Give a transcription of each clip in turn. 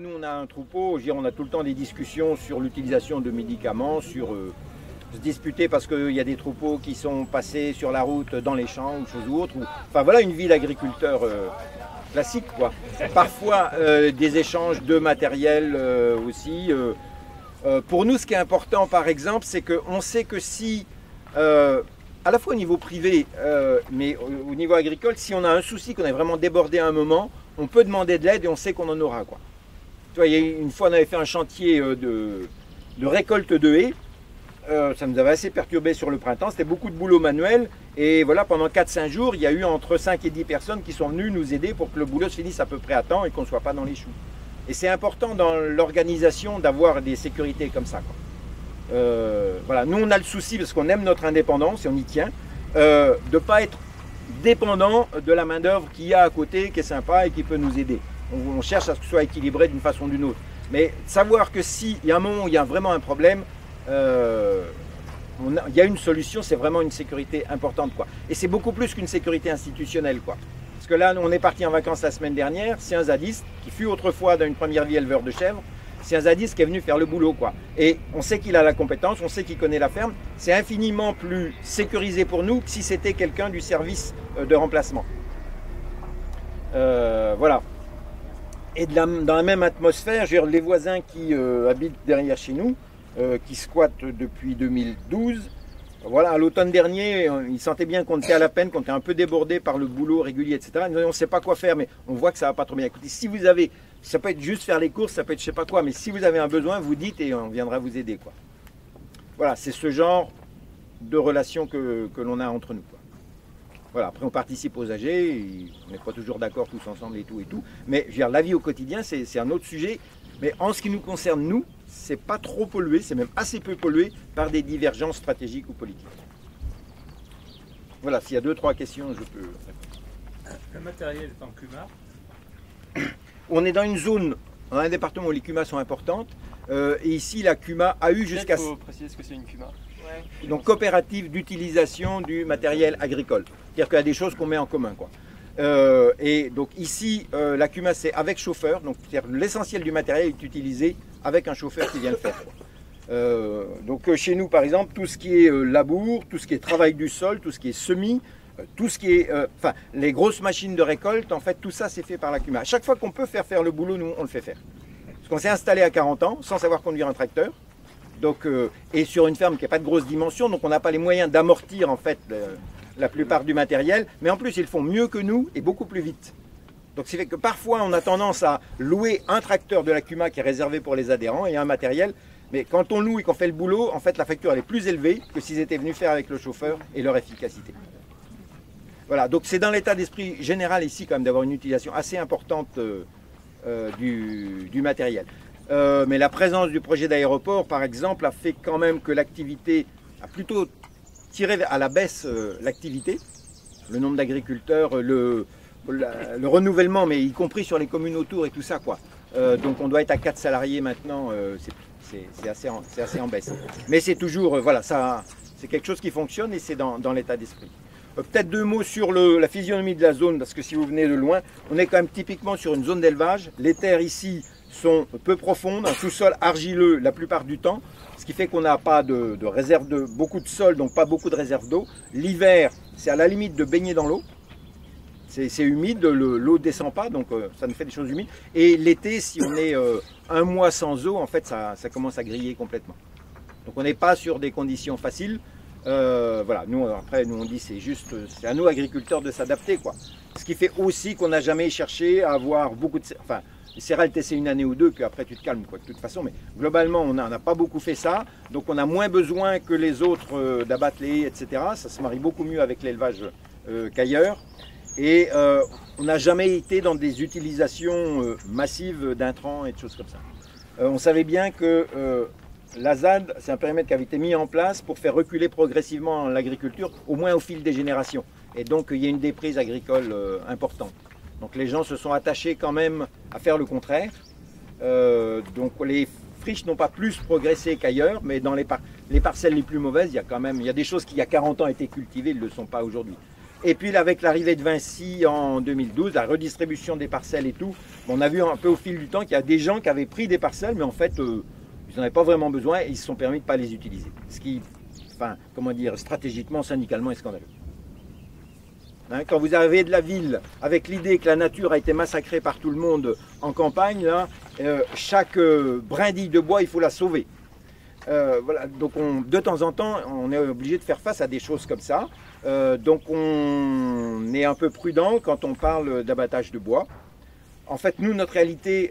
nous on a un troupeau, on a tout le temps des discussions sur l'utilisation de médicaments, sur euh, se disputer parce qu'il y a des troupeaux qui sont passés sur la route dans les champs ou choses autres. ou- enfin voilà une vie d'agriculteur euh, classique quoi. Parfois euh, des échanges de matériel aussi. pour nous ce qui est important par exemple c'est qu'on sait que si à la fois au niveau privé, mais au, au niveau agricole, si on a un souci, qu'on est vraiment débordé à un moment, on peut demander de l'aide et on sait qu'on en aura. Quoi. Tu vois, une fois, on avait fait un chantier euh, de, récolte de haies. Euh, ça nous avait assez perturbé sur le printemps. C'était beaucoup de boulot manuel. Et voilà, pendant 4-5 jours, il y a eu entre 5 et 10 personnes qui sont venues nous aider pour que le boulot se finisse à peu près à temps et qu'on ne soit pas dans les choux. Et c'est important dans l'organisation d'avoir des sécurités comme ça. Euh, voilà, nous on a le souci parce qu'on aime notre indépendance et on y tient, de ne pas être dépendant de la main-d'œuvre qu'il y a à côté, qui est sympa et qui peut nous aider. On, cherche à ce que ce soit équilibré d'une façon ou d'une autre. Mais savoir que s'il y a un moment où il y a vraiment un problème, euh, il y a une solution, c'est vraiment une sécurité importante. Quoi. Et c'est beaucoup plus qu'une sécurité institutionnelle. Quoi. Parce que là, on est parti en vacances la semaine dernière, c'est un zadiste qui fut autrefois dans une première vie éleveur de chèvres. C'est un zadiste qui est venu faire le boulot. Quoi. Et on sait qu'il a la compétence, on sait qu'il connaît la ferme. C'est infiniment plus sécurisé pour nous que si c'était quelqu'un du service euh, de remplacement. Euh, voilà. Et dans la même atmosphère, les voisins qui euh, habitent derrière chez nous, euh, qui squattent depuis 2012, voilà, à l'automne dernier, ils sentaient bien qu'on était à la peine, qu'on était un peu débordé par le boulot régulier, etc. On ne sait pas quoi faire, mais on voit que ça va pas trop bien. Écoutez, si vous avez, ça peut être juste faire les courses, ça peut être je sais pas quoi, mais si vous avez un besoin, vous dites et on viendra vous aider. Quoi. Voilà, c'est ce genre de relation que, que l'on a entre nous. Voilà, après on participe aux et on n'est pas toujours d'accord tous ensemble et tout et tout, mais la vie au quotidien, c'est un autre sujet. Mais en ce qui nous concerne, nous, c'est pas trop pollué, c'est même assez peu pollué par des divergences stratégiques ou politiques. Voilà, s'il y a deux, trois questions, je peux. Le matériel est en CUMA. On est dans une zone, dans un département où les CUMA sont importantes, euh, et ici la CUMA a eu jusqu'à. Il faut préciser ce que c'est une CUMA. donc coopérative d'utilisation du matériel agricole. C'est-à-dire qu'il y a des choses qu'on met en commun. Quoi. Euh, et donc ici, euh, la CUMA, c'est avec chauffeur. Donc l'essentiel du matériel est utilisé avec un chauffeur qui vient le faire. quoi. Euh, donc euh, chez nous, par exemple, tout ce qui est euh, labour, tout ce qui est travail du sol, tout ce qui est semis, tout ce qui est, euh, enfin, les grosses machines de récolte, en fait, tout ça, c'est fait par la CUMA. À chaque fois qu'on peut faire faire le boulot, nous, on le fait faire. Parce qu'on s'est installé à 40 ans sans savoir conduire un tracteur. Donc, euh, et sur une ferme qui n'a pas de grosse dimension, donc on n'a pas les moyens d'amortir en fait la plupart du matériel, mais en plus ils font mieux que nous et beaucoup plus vite. Donc c'est fait que parfois on a tendance à louer un tracteur de la CUMA qui est réservé pour les adhérents et un matériel, mais quand on loue et qu'on fait le boulot, en fait la facture elle est plus élevée que s'ils étaient venus faire avec le chauffeur et leur efficacité. Voilà, donc c'est dans l'état d'esprit général ici quand même d'avoir une utilisation assez importante euh, euh, du, matériel. Euh, mais la présence du projet d'aéroport, par exemple, a fait quand même que l'activité a plutôt tiré à la baisse l'activité, le nombre d'agriculteurs, le, renouvellement, mais y compris sur les communes autour et tout ça. quoi. Donc on doit être à 4 salariés maintenant, c'est- assez, en- baisse. Mais c'est toujours, voilà, c'est quelque chose qui fonctionne et c'est dans l'état d'esprit. Euh, Peut-être deux mots sur la physionomie de la zone, parce que si vous venez de loin, on est quand même typiquement sur une zone d'élevage. Les terres ici sont peu profondes, un sous-sol argileux la plupart du temps, ce qui fait qu'on n'a pas de, réserve de beaucoup de sol, donc pas beaucoup de réserve d'eau. L'hiver, c'est à la limite de baigner dans l'eau. C'est humide, le- l'eau ne descend pas, donc euh, ça nous fait des choses humides. Et l'été, si on est euh, un mois sans eau, en fait, ça, ça commence à griller complètement. Donc on n'est pas sur des conditions faciles. Euh, voilà, nous après, nous on dit c'est juste, c'est à nous agriculteurs de s'adapter, quoi. Ce qui fait aussi qu'on n'a jamais cherché à avoir beaucoup de, enfin, les céréales t'essaies une année ou deux, puis après tu te calmes, quoi. De toute façon, mais globalement, on n'a pas beaucoup fait ça, donc on a moins besoin que les autres euh, d'abattre les etc. Ça se marie beaucoup mieux avec l'élevage euh, qu'ailleurs. Et euh, on n'a jamais été dans des utilisations euh, massives d'intrants et de choses comme ça. On savait bien que la ZAD, c'est un périmètre qui avait été mis en place pour faire reculer progressivement l'agriculture, au moins au fil des générations. Et donc il y a une déprise agricole euh, importante. Donc les gens se sont attachés quand même à faire le contraire. Euh, donc les friches n'ont pas plus progressé qu'ailleurs, mais dans les, par- les parcelles les plus mauvaises, il y a quand même il y a des choses qui il y a 40 ans étaient cultivées, ne le sont pas aujourd'hui. Et puis avec l'arrivée de Vinci en 2012, la redistribution des parcelles et tout, on a vu un peu au fil du temps qu'il y a des gens qui avaient pris des parcelles, mais en fait, euh, ils n'en avaient pas vraiment besoin et ils se sont permis de ne pas les utiliser. Ce qui, enfin, comment dire, stratégiquement, syndicalement est scandaleux. Hein, quand vous avez de la ville avec l'idée que la nature a été massacrée par tout le monde en campagne, euh, chaque euh, brindille de bois, il faut la sauver. Euh, voilà, donc de temps en temps, on est obligé de faire face à des choses comme ça. donc on est un peu prudent quand on parle d'abattage de bois. En fait, nous, notre réalité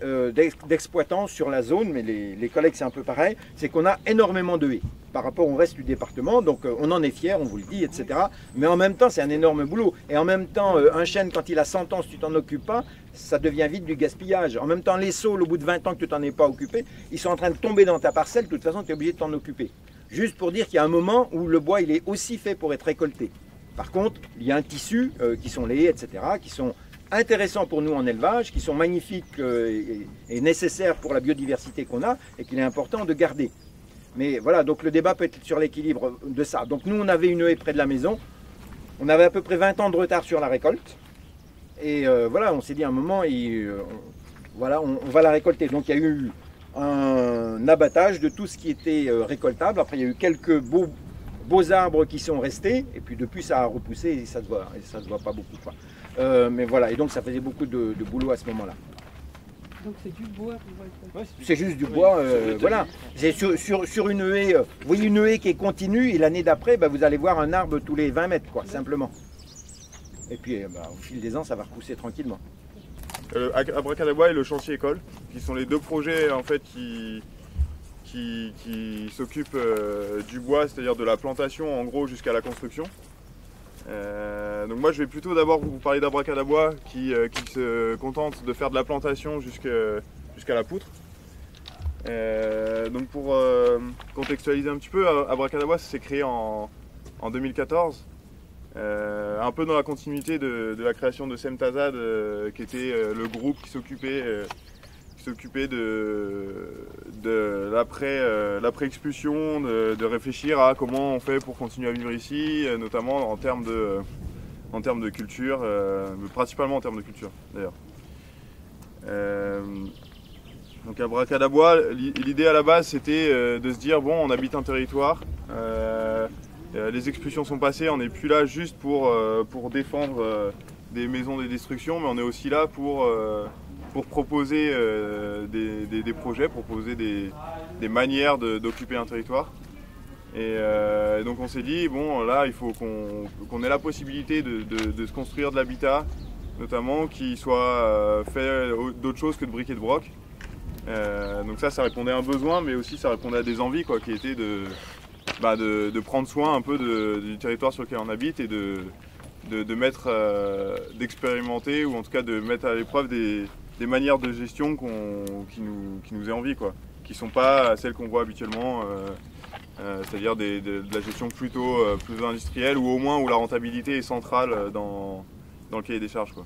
d'exploitant sur la zone, mais les, collègues c'est un peu pareil, c'est qu'on a énormément de haies par rapport au reste du département. Donc euh, on en est fier, on vous le dit, etc. Mais en même temps, c'est un énorme boulot. Et en même temps, euh, un chêne, quand il a 100 ans, si tu t'en occupes pas, ça devient vite du gaspillage. En même temps, les saules, au bout de 20 ans que tu t'en es pas occupé, ils sont en train de tomber dans ta parcelle. De toute façon, tu es obligé de t'en occuper. Juste pour dire qu'il y a un moment où le bois, il est aussi fait pour être récolté. Par contre, il y a un tissu euh, qui sont les haies, etc., qui sont intéressants pour nous en élevage, qui sont magnifiques et nécessaires pour la biodiversité qu'on a et qu'il est important de garder. Mais voilà, donc le débat peut être sur l'équilibre de ça. Donc nous, on avait une haie près de la maison. On avait à peu près 20 ans de retard sur la récolte. Et euh, voilà, on s'est dit à un moment, et, euh, voilà, on, va la récolter. Donc il y a eu un abattage de tout ce qui était euh, récoltable. Après, il y a eu quelques beaux, beaux arbres qui sont restés. Et puis depuis, ça a repoussé et ça ne se, voit, ça se voit pas beaucoup. Mais voilà, et donc ça faisait beaucoup de boulot à ce moment-là. Donc c'est du bois C'est juste du bois, euh, voilà. C'est sur, une haie, euh, vous voyez une haie qui est continue et l'année d'après, bah, vous allez voir un arbre tous les 20 mètres, quoi, simplement. Et puis euh, bah, au fil des ans, ça va repousser tranquillement. Euh, Abracadabra et le chantier école, qui sont les deux projets en fait qui, qui, s'occupent du bois, c'est-à-dire de la plantation en gros jusqu'à la construction. Euh, donc moi je vais plutôt d'abord vous parler d'Abracadabois qui, euh, qui, se contente de faire de la plantation jusqu'à la poutre. Euh, donc pour contextualiser un petit peu, Abracadabois s'est créé en, 2014, un peu dans la continuité de, la création de Semtazad qui était le groupe qui s'occupait s'occuper de, euh, l'après-expulsion, de, réfléchir à comment on fait pour continuer à vivre ici, euh, notamment en termes de, en termes de culture, euh, principalement en termes de culture d'ailleurs. donc à Bracadabois, l'idée à la base c'était de se dire bon on habite un territoire, les expulsions sont passées, on n'est plus là juste pour, pour défendre des maisons de destruction, mais on est aussi là pour pour proposer euh, des, projets, proposer des, manières d'occuper un territoire. Euh, et donc on s'est dit, bon là il faut qu'on ait la possibilité de, se construire de l'habitat, notamment qui soit euh, fait d'autre chose que de briques et de broc. donc ça, ça répondait à un besoin, mais aussi ça répondait à des envies quoi, qui étaient de, bah, prendre soin un peu du territoire sur lequel on habite et de, mettre, d'expérimenter ou en tout cas de mettre à l'épreuve des, des manières de gestion qui, nous, qui aient envie, quoi. Qui ne sont pas celles qu'on voit habituellement, euh, euh, c'est-à-dire de, la gestion plutôt euh, plus industrielle ou au moins où la rentabilité est centrale dans, dans le cahier des charges. Quoi.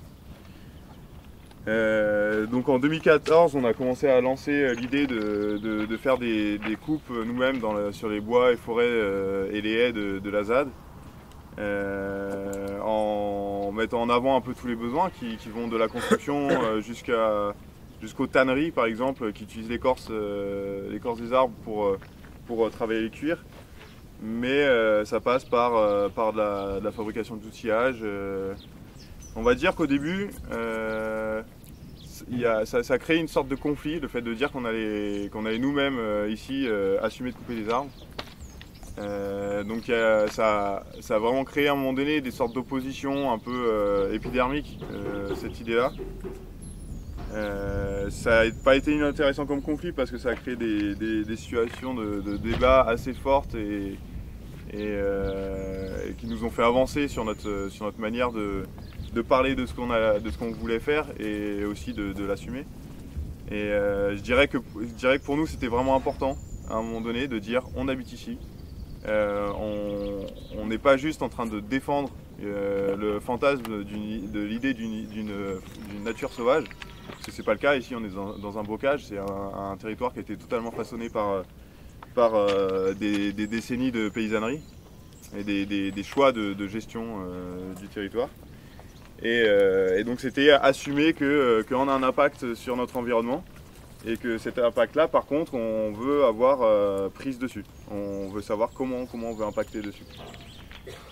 donc en 2014, on a commencé à lancer l'idée de, faire des, coupes nous-mêmes sur les bois et forêts et les haies de, la ZAD. En en avant un peu tous les besoins qui, vont de la construction euh, jusqu'à jusqu'aux tanneries par exemple qui utilisent l'écorce euh, des arbres pour, euh, pour travailler les cuirs. Mais ça passe par, par de la, fabrication d'outillage. on va dire qu'au début, il ça, ça, crée une sorte de conflit, le fait de dire qu'on allait, qu'on allait nous-mêmes ici assumer de couper des arbres. Euh, donc ça, a vraiment créé à un moment donné des sortes d'opposition un peu euh, épidermiques, euh, cette idée-là. ça n'a pas été inintéressant comme conflit parce que ça a créé des, situations de, débat assez fortes et, qui nous ont fait avancer sur notre, manière de, parler de ce qu'on voulait faire et aussi de, l'assumer. Et je dirais que pour nous c'était vraiment important à un moment donné de dire on habite ici, euh, on n'est pas juste en train de défendre euh, le fantasme de l'idée d'une nature sauvage, parce que c'est pas le cas. Ici, on est dans, un bocage, c'est un, territoire qui a été totalement façonné par, euh, des, décennies de paysannerie. et des, choix de, gestion du territoire. Et, donc c'était assumer qu'on a un impact sur notre environnement et que cet impact-là, par contre, on veut avoir euh, prise dessus. On veut savoir comment, comment on veut impacter dessus.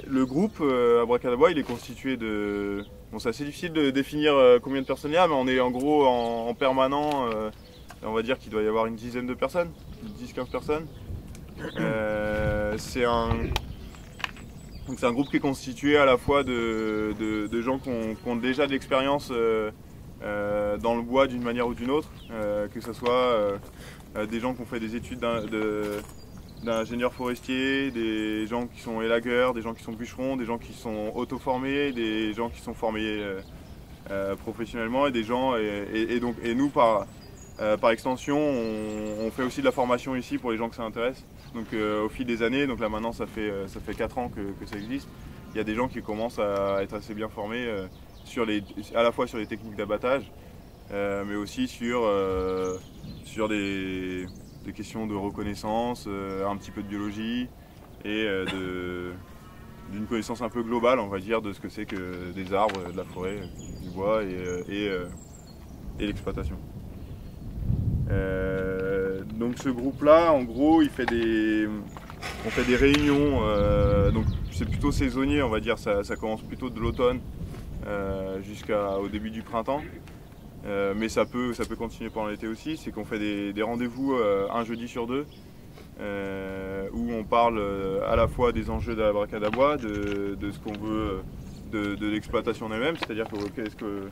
Le groupe euh, Abracadabra, il est constitué de... Bon, c'est assez difficile de définir euh, combien de personnes il y a, mais on est en gros en, en permanent, euh, on va dire qu'il doit y avoir une dizaine de personnes, 10-15 personnes. C'est un... donc un groupe qui est constitué à la fois de, de- gens qui ont, déjà de l'expérience dans le bois d'une manière ou d'une autre, euh, que ce soit euh, euh, des gens qui ont fait des études d'in- de- d'ingénieurs forestiers, des gens qui sont élagueurs, des gens qui sont bûcherons, des gens qui sont auto-formés, des gens qui sont formés euh, euh, professionnellement et des gens et, donc et nous par euh, par extension on, fait aussi de la formation ici pour les gens que ça intéresse. Donc euh, au fil des années, donc là maintenant ça fait euh, ça fait 4 ans que, ça existe. Il y a des gens qui commencent à être assez bien formés euh, sur les à la fois sur les techniques d'abattage, euh, mais aussi sur euh, des, questions de reconnaissance, euh, un petit peu de biologie et d'une connaissance un peu globale, on va dire, de ce que c'est que des arbres, de la forêt, du bois et, et, l'exploitation. Donc ce groupe-là, en gros, il fait des, on fait des réunions. donc c'est plutôt saisonnier, on va dire. Ça, commence plutôt de l'automne jusqu'au début du printemps. Euh, mais ça peut, ça peut continuer pendant l'été aussi. C'est qu'on fait des, des rendez-vous euh, un jeudi sur deux. euh, où on parle euh, à la fois des enjeux de la bracadabois, de, de ce qu'on veut, de, l'exploitation elle-même, c'est-à-dire que, qu'est-ce que,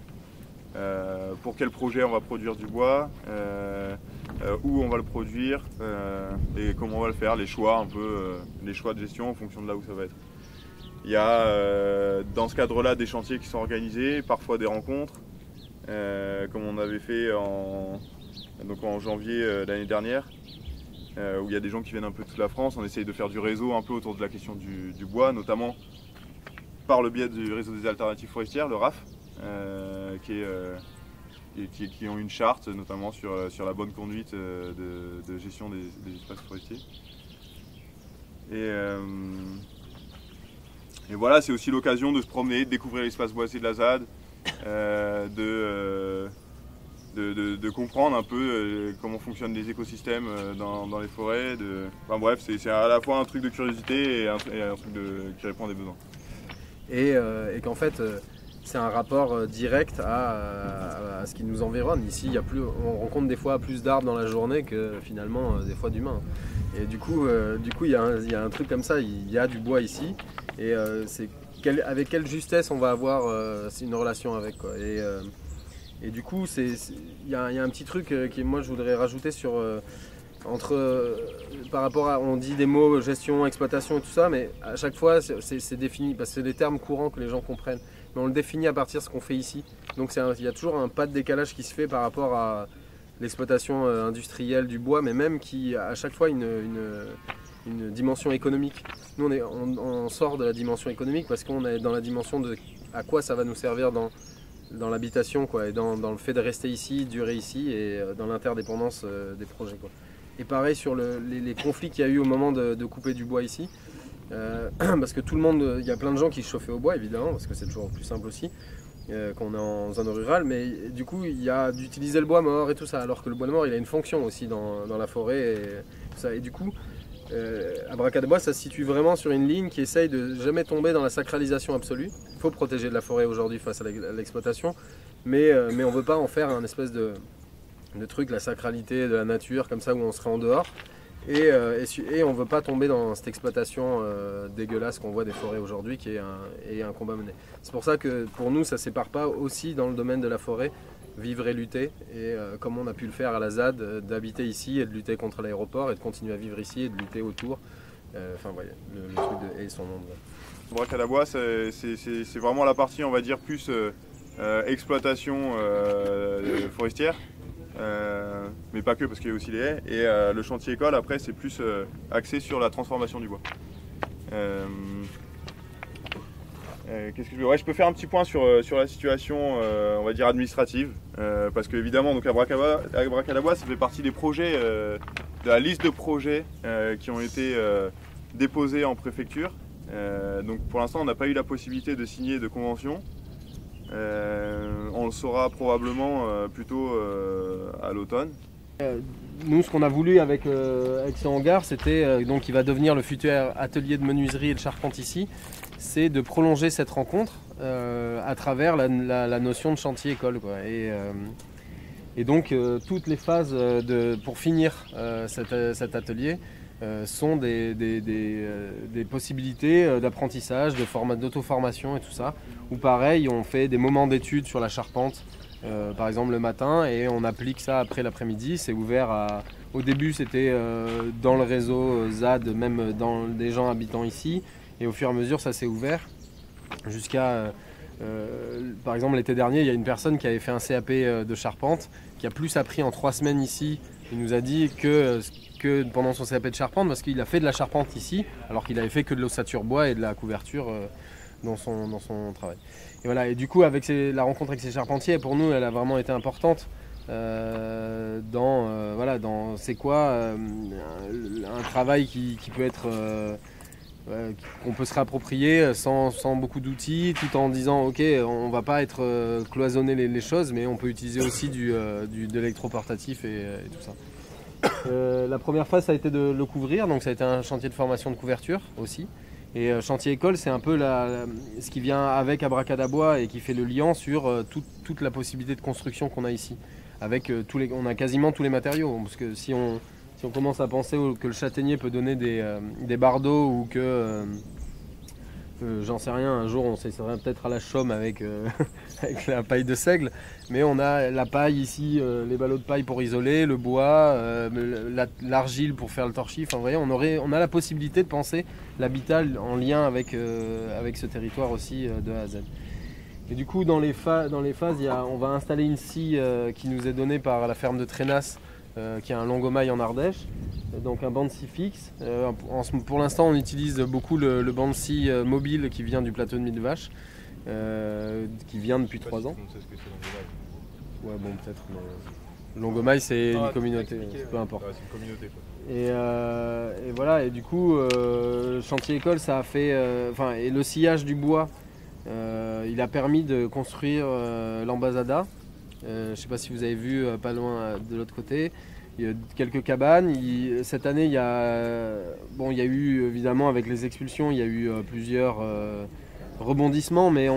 euh, pour quel projet on va produire du bois, euh, euh, où on va le produire euh, et comment on va le faire, les choix un peu, euh, les choix de gestion en fonction de là où ça va être. Il y a euh, dans ce cadre-là des chantiers qui sont organisés, parfois des rencontres, euh, comme on avait fait en, donc en janvier euh, l'année dernière, où il y a des gens qui viennent un peu de toute la France. On essaye de faire du réseau un peu autour de la question du, bois, notamment par le biais du réseau des alternatives forestières, le RAF, qui, est, qui, ont une charte notamment sur, sur la bonne conduite de, gestion des, des espaces forestiers. Et, et voilà, c'est aussi l'occasion de se promener, de découvrir l'espace boisé de la ZAD, euh, de, euh, de, de- comprendre un peu euh, comment fonctionnent les écosystèmes dans, les forêts. Enfin bref, c'est à la fois un truc de curiosité et un, truc qui répond à des besoins. et, qu'en fait c'est un rapport euh, direct à, à- ce qui nous environne. Ici, y a plus, on rencontre des fois plus d'arbres dans la journée que finalement euh, des fois d'humains. Et du coup, euh, il y, a un- truc comme ça. Il y a du bois ici, et euh, c'est avec quelle justesse on va avoir euh, une relation avec. Quoi. Et, euh, du coup, il y, a un petit truc euh, qui, moi, je voudrais rajouter sur euh, entre euh, par rapport à on dit des mots gestion, exploitation et tout ça, mais à chaque fois c'est défini parce que c'est des termes courants que les gens comprennent. Mais on le définit à partir de ce qu'on fait ici. Donc il y a toujours un pas de décalage qui se fait par rapport à l'exploitation euh, industrielle du bois, mais même qui a à chaque fois une, dimension économique. Nous on, sort de la dimension économique parce qu'on est dans la dimension de à quoi ça va nous servir dans l'habitation quoi, et dans, le fait de rester ici, durer ici et euh, dans l'interdépendance euh, des projets. Et pareil sur le- les, conflits qu'il y a eu au moment de couper du bois ici. Euh, parce que tout le monde, il y a plein de gens qui se chauffaient au bois évidemment, parce que c'est toujours plus simple aussi euh, qu'on est en zone rurale, mais du coup il y a d'utiliser le bois mort et tout ça, alors que le bois mort il a une fonction aussi dans, la forêt et tout ça. Et du coup, euh, Abracadabois ça se situe vraiment sur une ligne qui essaye de jamais tomber dans la sacralisation absolue. Il faut protéger de la forêt aujourd'hui face à l'exploitation, mais, euh, mais on veut pas en faire un espèce de truc, la sacralité de la nature, comme ça où on serait en dehors. Et, euh, et, on veut pas tomber dans cette exploitation euh, dégueulasse qu'on voit des forêts aujourd'hui, qui est un, combat mené. C'est pour ça que pour nous, ça sépare pas aussi dans le domaine de la forêt, vivre et lutter, et euh, comme on a pu le faire à la ZAD, d'habiter ici et de lutter contre l'aéroport, et de continuer à vivre ici et de lutter autour. Enfin, voilà, le, le truc et son nom. de- Bracadabois, c'est vraiment la partie, on va dire, plus exploitation forestière. Euh, mais pas que parce qu'il y a aussi les haies. Et euh, le chantier école, après, c'est plus euh, axé sur la transformation du bois. Qu'est-ce que je, je peux faire un petit point sur, sur la situation, on va dire administrative, parce que évidemment, donc Abracadabois, ça fait partie des projets, de la liste de projets qui ont été déposés en préfecture donc pour l'instant, on n'a pas eu la possibilité de signer de convention. Euh, on le saura probablement euh, plutôt euh, à l'automne. Nous, ce qu'on a voulu avec, ce hangar, c'était donc qui va devenir le futur atelier de menuiserie et de charpente ici, c'est de prolonger cette rencontre à travers la, notion de chantier école. quoi. Et, donc toutes les phases pour finir cet, atelier sont des, euh, possibilités euh, d'apprentissage, d'auto-formation et tout ça. Ou pareil, on fait des moments d'études sur la charpente euh, par exemple le matin et on applique ça après l'après-midi. C'est ouvert à. Au début, c'était euh, dans le réseau euh, ZAD, même dans des gens habitant ici, et au fur et à mesure, ça s'est ouvert jusqu'à. euh, euh, par exemple, l'été dernier, il y a une personne qui avait fait un CAP euh, de charpente, qui a plus appris en trois semaines ici. Il nous a dit que, pendant son CAP de charpente, parce qu'il a fait de la charpente ici, alors qu'il avait fait que de l'ossature bois et de la couverture euh, dans, son, travail. Et voilà, et du coup, avec la rencontre avec ces charpentiers, pour nous, elle a vraiment été importante. euh, dans euh, voilà dans c'est quoi un, travail qui, peut être qu'on peut se réapproprier sans, sans beaucoup d'outils tout en disant ok on va pas être euh, cloisonner les, choses mais on peut utiliser aussi du, euh, du- de l'électroportatif et, et tout ça Euh, la première phase ça a été de le couvrir donc ça a été un chantier de formation de couverture aussi et euh, chantier école, c'est un peu la- ce qui vient avec Abracadabois et qui fait le lien sur euh, tout- toute la possibilité de construction qu'on a ici. Avec euh, tous les, on a quasiment tous les matériaux. Parce que si on, on commence à penser que le châtaignier peut donner des, euh, bardeaux ou que, euh, euh, j'en sais rien, un jour on s'essaierait peut-être à la chaume avec, la paille de seigle. Mais on a la paille ici, les ballots de paille pour isoler, le bois, le- la- l'argile pour faire le torchis. Enfin, vous voyez, on, aurait, on a la possibilité de penser l'habitat en lien avec, ce territoire aussi de A à Z. Et du coup, dans les, phases, on va installer une scie qui nous est donnée par la ferme de Trénas, qui a un longomaille en Ardèche, Euh, donc un scie fixe. Euh, en pour l'instant, on utilise beaucoup le, le euh, mobile qui vient du plateau de Millevache, euh, qui vient depuis 3 ans. Ouais, bon, peut-être. mais- Longomaille, c'est Ah, une communauté, peu importe. c'est une communauté. Quoi. Et, euh, et voilà, et du coup, euh, chantier école, ça a fait. euh, Enfin, et le sillage du bois, euh, il a permis de construire euh, l'ambasada. Euh, je ne sais pas si vous avez vu, euh, pas loin euh, de l'autre côté. Il y a quelques cabanes. Cette année, il y, a, bon, il y a eu, évidemment, avec les expulsions, il y a eu euh, plusieurs euh, rebondissements. Mais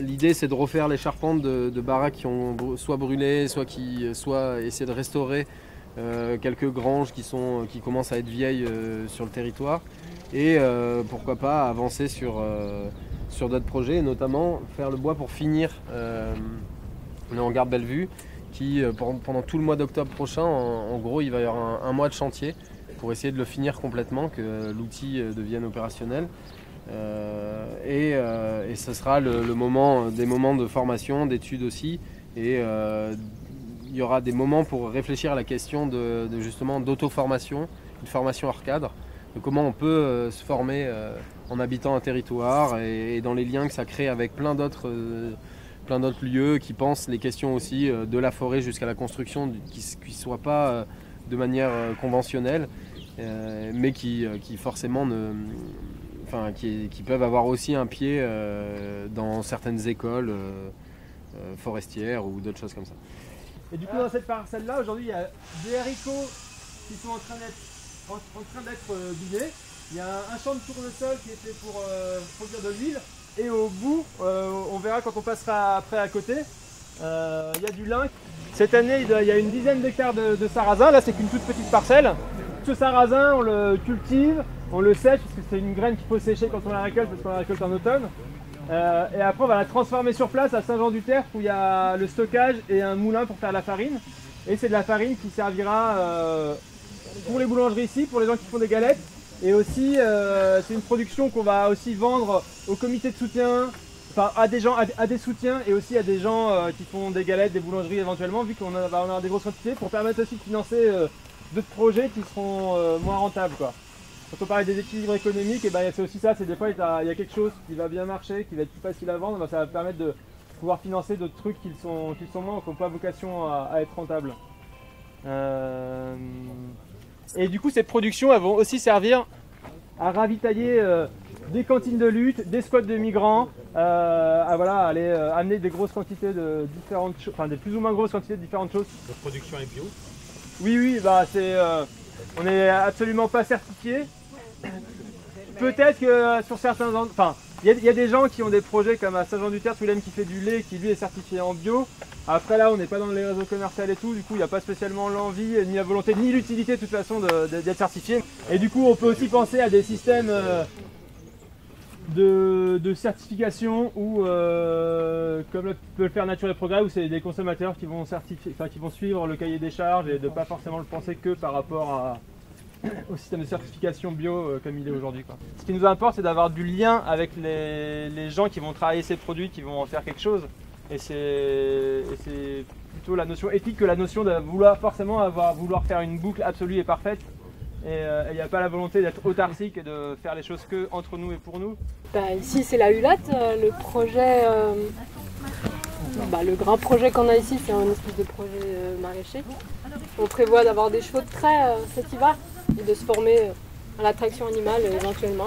l'idée, c'est de refaire les charpentes de, baraques qui ont soit brûlé, soit qui soit essayer de restaurer euh, quelques granges qui, sont, qui commencent à être vieilles sur le territoire et pourquoi pas avancer sur, sur d'autres projets et notamment faire le bois pour finir le hangar Bellevue qui euh, pendant, tout le mois d'octobre prochain en, gros il va y avoir un, mois de chantier pour essayer de le finir complètement, que l'outil euh, devienne opérationnel. Euh, et, ce sera le, moment, des moments de formation, d'études aussi, et il y aura des moments pour réfléchir à la question de, justement d'auto-formation, une formation hors cadre, de comment on peut se former en habitant un territoire et, dans les liens que ça crée avec plein d'autres plein d'autres lieux qui pensent les questions aussi euh, de la forêt jusqu'à la construction qui ne soient pas euh, de manière euh, conventionnelle mais qui, qui forcément ne, enfin, qui, qui peuvent avoir aussi un pied dans certaines écoles forestières ou d'autres choses comme ça. Et du coup, dans cette parcelle-là, aujourd'hui, il y a des haricots qui sont en train d'être en, train d'être bidés. Il y a un, champ de tournesol qui est fait pour produire de l'huile. Et au bout, euh, on verra quand on passera après à côté, euh, il y a du lin. Cette année, il y a une dizaine d'hectares de, sarrasin. Là, c'est qu'une toute petite parcelle. Ce sarrasin, on le cultive, on le sèche parce que c'est une graine qu'il faut sécher quand on la récolte parce qu'on la récolte en automne. Euh, et après, on va la transformer sur place à Saint-Jean-du-Terre où il y a le stockage et un moulin pour faire la farine. Et c'est de la farine qui servira euh, pour les boulangeries ici, pour les gens qui font des galettes. Et aussi, euh, c'est une production qu'on va aussi vendre au comité de soutien, enfin à des gens, à, des soutiens et aussi à des gens euh, qui font des galettes, des boulangeries éventuellement, vu qu'on a, va avoir des grosses quantités, pour permettre aussi de financer euh, d'autres projets qui seront moins rentables. Quoi. Quand on parle des équilibres économiques, et ben, c'est aussi ça, c'est des fois il y a quelque chose qui va bien marcher, qui va être plus facile à vendre, ben, ça va permettre de pouvoir financer d'autres trucs qui sont, qui sont moins, qui n'ont pas vocation à, être rentables. Et du coup, ces productions elles vont aussi servir à ravitailler euh, des cantines de lutte, des squats de migrants, euh, à, voilà, aller euh, amener des grosses quantités de différentes choses, enfin des plus ou moins grosses quantités de différentes choses. Votre production est bio? Oui, oui, bah c'est, on n'est absolument pas certifié. Peut-être que euh, sur certains, en- enfin, il y, a- des gens qui ont des projets comme à Saint-Jean-du-Terre, Willem qui fait du lait, qui lui est certifié en bio. Après là, on n'est pas dans les réseaux commerciaux et tout, du coup, il n'y a pas spécialement l'envie, ni la volonté, ni l'utilité de toute façon d'être certifié. Et du coup, on peut aussi penser à des systèmes euh, de, certification où, euh, comme peut le faire Nature et Progrès, où c'est des consommateurs qui vont certifier, qui vont suivre le cahier des charges et de pas forcément le penser que par rapport à, au système de certification bio euh, comme il est aujourd'hui. Ce qui nous importe, c'est d'avoir du lien avec les, gens qui vont travailler ces produits, qui vont en faire quelque chose. Et c'est plutôt la notion éthique que la notion de vouloir forcément avoir, vouloir faire une boucle absolue et parfaite. Et euh, il n'y a pas la volonté d'être autarcique et de faire les choses que entre nous et pour nous. Bah, ici, c'est la Hulate. euh, Le projet, euh, bah, le grand projet qu'on a ici, c'est un espèce de projet euh, maraîcher. On prévoit d'avoir des chevaux de trait euh, cet hiver et de se former euh, à l'attraction animale euh, éventuellement.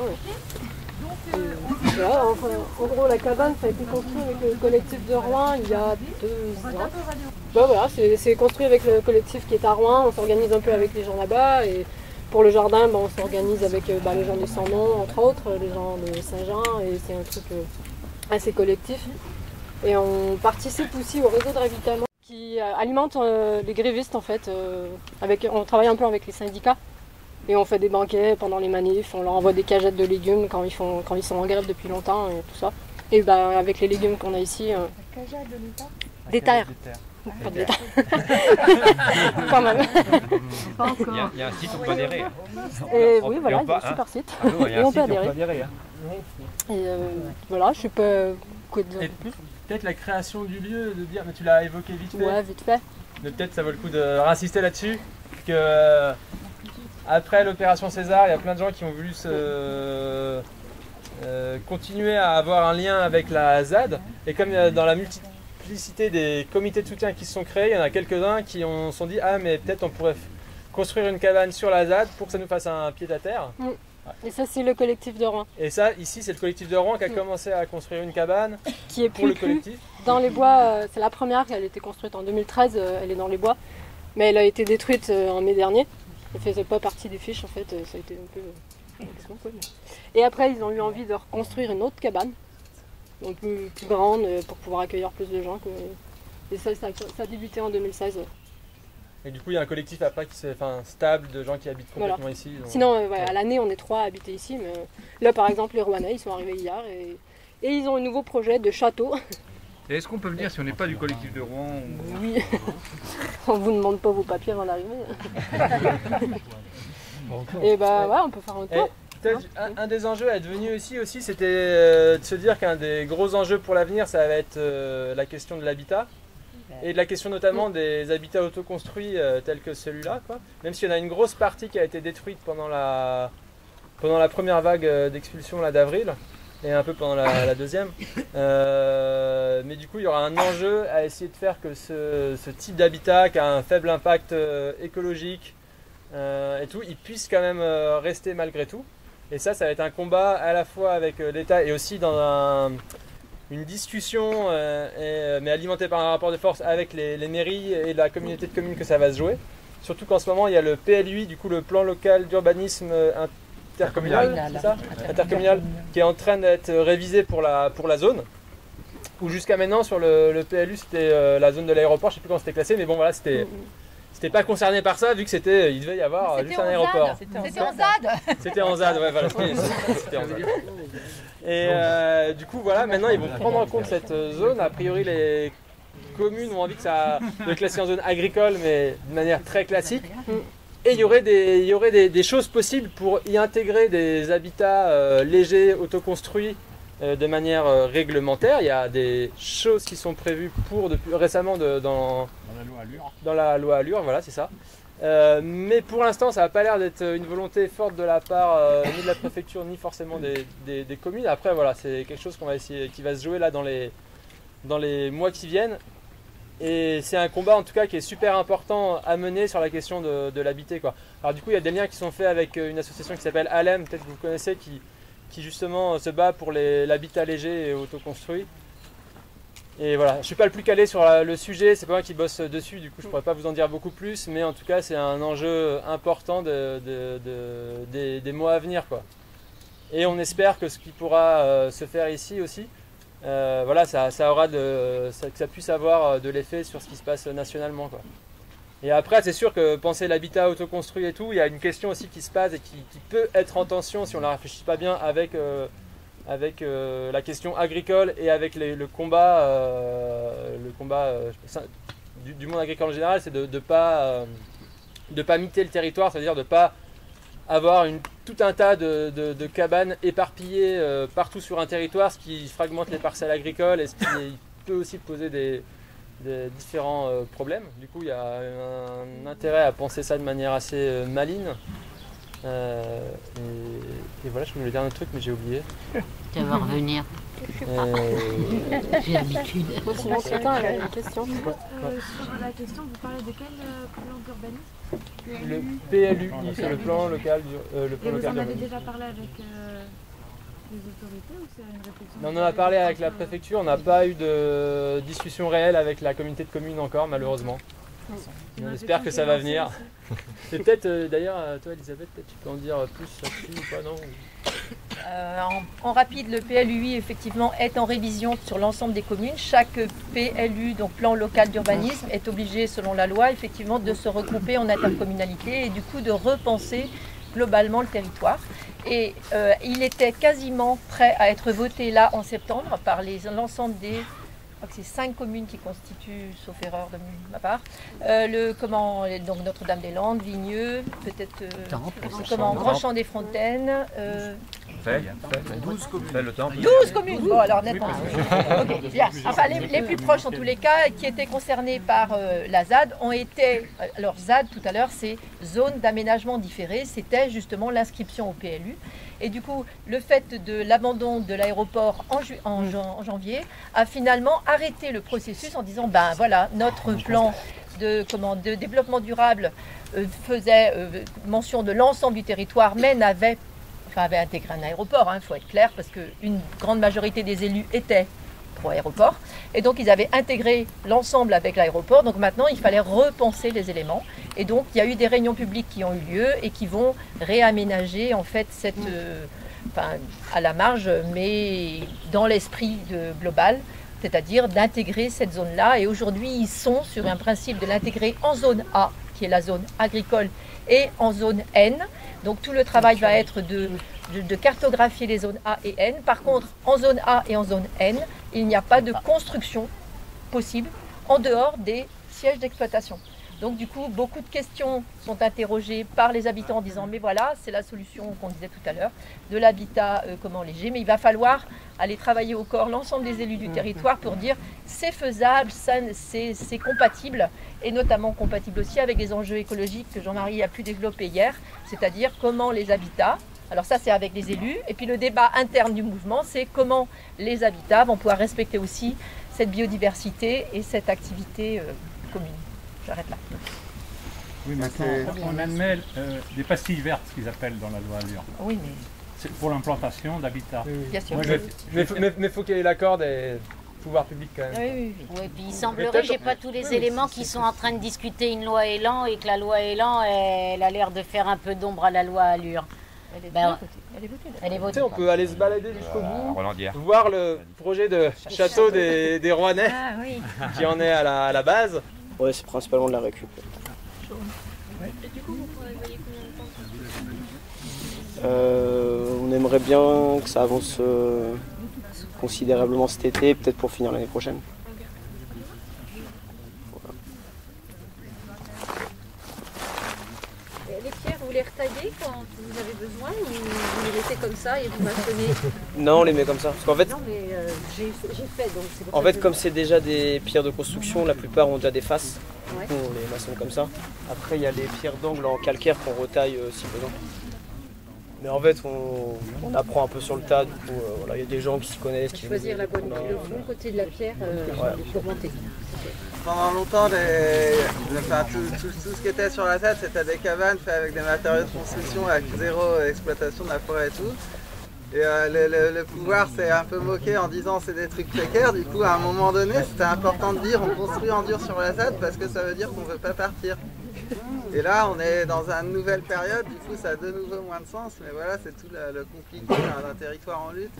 Voilà, enfin, en gros, la cabane, ça a été construit avec le collectif de Rouen il y a deux ans. Bah, voilà, c'est construit avec le collectif qui est à Rouen. On s'organise un peu avec les gens là-bas. Et pour le jardin, bah, on s'organise avec euh, bah, les gens de Saint-Nom, entre autres, euh, les gens de Saint-Jean. Et c'est un truc euh, assez collectif. Et on participe aussi au réseau de ravitaillement qui euh, alimente euh, les grévistes en fait. euh, avec, on travaille un peu avec les syndicats. Et on fait des banquets pendant les manifs, on leur envoie des cagettes de légumes quand ils, font, quand ils sont en grève depuis longtemps et tout ça. Et bah, avec les légumes qu'on a ici, euh, des terres. Pas de l'État. Quand même. Pas Il y, a, encore. il y a un site où on peut adhérer. Et oui, voilà, il y a un super site. Ah non, il y a Et un on site peut on adhérer. peut adhérer. hein. Et euh, voilà, je sais pas de. Peut-être la création du lieu, de dire, mais tu l'as évoqué vite fait. Ouais, vite fait. Mais peut-être ça vaut le coup de insister là-dessus. Que après l'opération César, il y a plein de gens qui ont voulu se, euh, continuer à avoir un lien avec la ZAD. Et comme euh, dans la multiplicité des comités de soutien qui se sont créés, il y en a quelques-uns qui ont se sont dit Ah, mais peut-être on pourrait construire une cabane sur la ZAD pour que ça nous fasse un pied à terre. Et ça, c'est le collectif de Rouen Et ça, ici, c'est le collectif de Rouen qui a Mm. commencé à construire une cabane qui est pour plus le plus collectif. dans les bois. euh, c'est la première, elle a été construite en 2013, euh, elle est dans les bois. Mais elle a été détruite en mai dernier. Elle faisait pas partie des fiches en fait, euh, ça a été un peu. euh, Et après, ils ont eu envie de reconstruire une autre cabane, un peu plus grande euh, pour pouvoir accueillir plus de gens. que- Et ça, ça, a- ça a débuté en 2016. Et du coup, il y a un collectif après qui s'est enfin, stable de gens qui habitent complètement ici. donc- Sinon, euh, ouais, à l'année, on est trois à habiter ici. Mais là, par exemple, les Rouennais, ils sont arrivés hier et, et ils ont un nouveau projet de château. Et Est-ce qu'on peut venir si on n'est pas du collectif de Rouen ou- Oui, on vous demande pas vos papiers avant d'arriver. et bah ouais, on peut faire un tour. Peut-être un, un des enjeux à être venu aussi, aussi c'était euh, de se dire qu'un des gros enjeux pour l'avenir, ça va être euh, la question de l'habitat. Et de la question notamment des habitats autoconstruits euh, tels que celui-là. quoi. Même s'il y en a une grosse partie qui a été détruite pendant la, pendant la première vague d'expulsion là, d'avril et un peu pendant la, deuxième. Euh, mais du coup, il y aura un enjeu à essayer de faire que ce, type d'habitat qui a un faible impact euh, écologique euh, et tout, il puisse quand même rester malgré tout. Et ça, ça va être un combat à la fois avec l'État et aussi dans un- une discussion, mais alimentée par un rapport de force avec les, les mairies et la communauté de communes que ça va se jouer. Surtout qu'en ce moment, il y a le PLUI, du coup le plan local d'urbanisme euh, intercommunal, c'est ça intercommunal, qui est en train d'être révisé pour la, pour la zone. Où jusqu'à maintenant, sur le, le PLU, c'était euh, la zone de l'aéroport, je sais plus comment c'était classé, mais bon voilà, c'était. C'était pas concerné par ça, vu que c'était, il devait y avoir juste un aéroport. C'était en ZAD. C'était en ZAD, ouais, voilà. C'était en ZAD. Et euh, du coup, voilà, maintenant ils vont prendre en compte cette zone. A priori, les communes ont envie que ça de classer en zone agricole, mais de manière très classique. Et il y aurait des, il y aurait des, des choses possibles pour y intégrer des habitats euh, légers, autoconstruits. euh, de manière euh, réglementaire, il y a des choses qui sont prévues pour depuis récemment de- dans, Dans la loi Allure. dans la loi Allure, voilà, c'est ça. Mais pour l'instant, ça n'a pas l'air d'être une volonté forte de la part ni de la préfecture, ni forcément des, des- des communes. Après, voilà, c'est quelque chose qu'on va essayer, qui va se jouer là dans les, dans les mois qui viennent. Et c'est un combat en tout cas qui est super important à mener sur la question de, de l'habiter. Alors du coup, il y a des liens qui sont faits avec euh, une association qui s'appelle Alem, peut-être que vous connaissez, qui, justement se bat pour l'habitat léger et autoconstruit. Et voilà, je suis pas le plus calé sur le sujet, c'est pas moi qui bosse dessus, du coup je pourrais pas vous en dire beaucoup plus, mais en tout cas c'est un enjeu important de- de- de- des, mois à venir. Et on espère que ce qui pourra euh, se faire ici aussi, euh, voilà, ça, ça aura de, ça- que ça puisse avoir euh, de l'effet sur ce qui se passe nationalement. Quoi. Et après, c'est sûr que penser l'habitat autoconstruit et tout, il y a une question aussi qui se passe et qui, peut être en tension si on ne la réfléchit pas bien avec, euh, avec la question agricole et avec le combat, le combat du, monde agricole en général, c'est de ne pas, de pas miter le territoire, c'est-à-dire de ne pas avoir une, tout un tas de, cabanes éparpillées euh, partout sur un territoire, ce qui fragmente les parcelles agricoles et ce qui peut aussi poser des, différents euh, problèmes. Du coup, il y a un intérêt à penser ça de manière assez euh, maligne. Et, voilà, je voulais dire un truc, mais j'ai oublié. Ça va revenir. Euh, J'ai l'habitude. Moi, sinon, Quentin, elle a une question. Euh, sur la question, vous parlez de quel euh, plan d'urbanisme le PLUI, c'est le plan local du, euh, le Et plan vous local en avez déjà parlé avec euh, les autorités ou c'est une réflexion On en a parlé avec la préfecture, on n'a pas eu de discussion réelle avec la communauté de communes encore, malheureusement. On espère que ça va venir. Et peut-être, euh, d'ailleurs, euh, toi Elisabeth, peut-être tu peux en dire plus là-dessus ou pas, non Euh, en, rapide, le PLUI effectivement est en révision sur l'ensemble des communes. Chaque PLU, donc plan local d'urbanisme, est obligé selon la loi effectivement de se regrouper en intercommunalité et du coup de repenser globalement le territoire. Et euh, il était quasiment prêt à être voté là en septembre par l'ensemble des crois que c'est cinq communes qui constituent, sauf erreur de ma part, euh, le comment donc Notre-Dame-des-Landes, Vigneux, peut-être euh, Temple, c'est comment Grand Champ des Fontaines, euh, Fait, fait, 12 communes. Fait le temps. 12 communes Bon, alors nettement. Bien. Enfin, les, les plus proches, en tous les cas, qui étaient concernés par euh, la ZAD, ont été. euh, Alors, ZAD, tout à l'heure, c'est zone d'aménagement différé. C'était justement l'inscription au PLU. Et du coup, le fait de l'abandon de l'aéroport en, ju- en jan- en janvier a finalement arrêté le processus en disant ben voilà, notre plan de, comment, de développement durable euh, faisait euh, mention de l'ensemble du territoire, mais n'avait enfin, avait intégré un aéroport, il faut être clair, parce qu'une grande majorité des élus étaient pro-aéroport. Et donc, ils avaient intégré l'ensemble avec l'aéroport. Donc, maintenant, il fallait repenser les éléments. Et donc, il y a eu des réunions publiques qui ont eu lieu et qui vont réaménager, en fait, cette. euh, enfin, à la marge, mais dans l'esprit global, c'est-à-dire d'intégrer cette zone-là. Et aujourd'hui, ils sont sur un principe de l'intégrer en zone A, qui est la zone agricole, et en zone N. Donc tout le travail va être de, de- cartographier les zones A et N. Par contre, en zone A et en zone N, il n'y a pas de construction possible en dehors des sièges d'exploitation. Donc du coup, beaucoup de questions sont interrogées par les habitants en disant mais voilà, c'est la solution qu'on disait tout à l'heure, de l'habitat euh, comment léger, mais il va falloir aller travailler au corps l'ensemble des élus du territoire pour dire c'est faisable, c'est compatible, et notamment compatible aussi avec les enjeux écologiques que Jean-Marie a pu développer hier, c'est-à-dire comment les habitats, alors ça c'est avec les élus, et puis le débat interne du mouvement, c'est comment les habitats vont pouvoir respecter aussi cette biodiversité et cette activité euh, commune. J'arrête là. Oui, maintenant, on admet euh, des pastilles vertes, ce qu'ils appellent dans la loi Allure. Oui, mais C'est pour l'implantation d'habitat. bien sûr. Moi, Mais il faut, mais- mais faut qu'il y ait l'accord des pouvoirs publics quand même. Oui, oui, oui. Oui, puis il semblerait, j'ai pas tous les éléments qui sont en train de discuter une loi Elan et que la loi Elan, elle a l'air de faire un peu d'ombre à la loi Allure. Elle est Ben, votée. Elle est votée. Elle est Tu votée. sais, on peut aller se balader jusqu'au bout, Roland Dier. voir le projet de château des, des Rouennais Ah oui. qui en est à la, à la base. Ouais, c'est principalement de la récup. Euh, on aimerait bien que ça avance euh, considérablement cet été, peut-être pour finir l'année prochaine. Les pierres, vous les retaillez quand vous avez besoin ou laissez comme ça et vous maçonnez Non, on les met comme ça. Parce qu'en fait, Non, mais euh, j'ai j'ai fait donc c'est pour en fait, que- comme c'est déjà des pierres de construction, la plupart ont déjà des faces. Ouais. On les maçonne comme ça. Après, il y a les pierres d'angle en calcaire qu'on retaille euh, si besoin. Mais en fait, on, on apprend un peu sur le tas. Du coup, euh, voilà, il y a des gens qui s'y connaissent. Qui choisir la bonne, a- le bon côté de la pierre euh, Ouais. pour monter. Pendant longtemps, tout, ce qui était sur la tête, c'était des cabanes faites avec des matériaux de construction avec zéro exploitation de la forêt et tout. Et euh, le, pouvoir s'est un peu moqué en disant c'est des trucs précaires. Du coup, à un moment donné, c'était important de dire on construit en dur sur la ZAD parce que ça veut dire qu'on veut pas partir. Et là, on est dans une nouvelle période, du coup, ça a de nouveau moins de sens. Mais voilà, c'est tout le, le compliqué d'un territoire en lutte.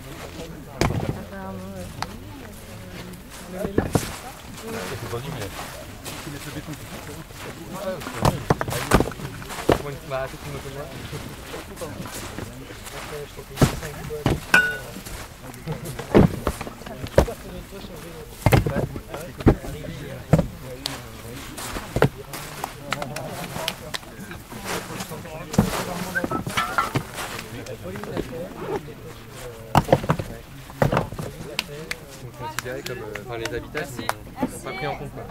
Comme. euh, Enfin, les habitats sont pas pris en compte. quoi.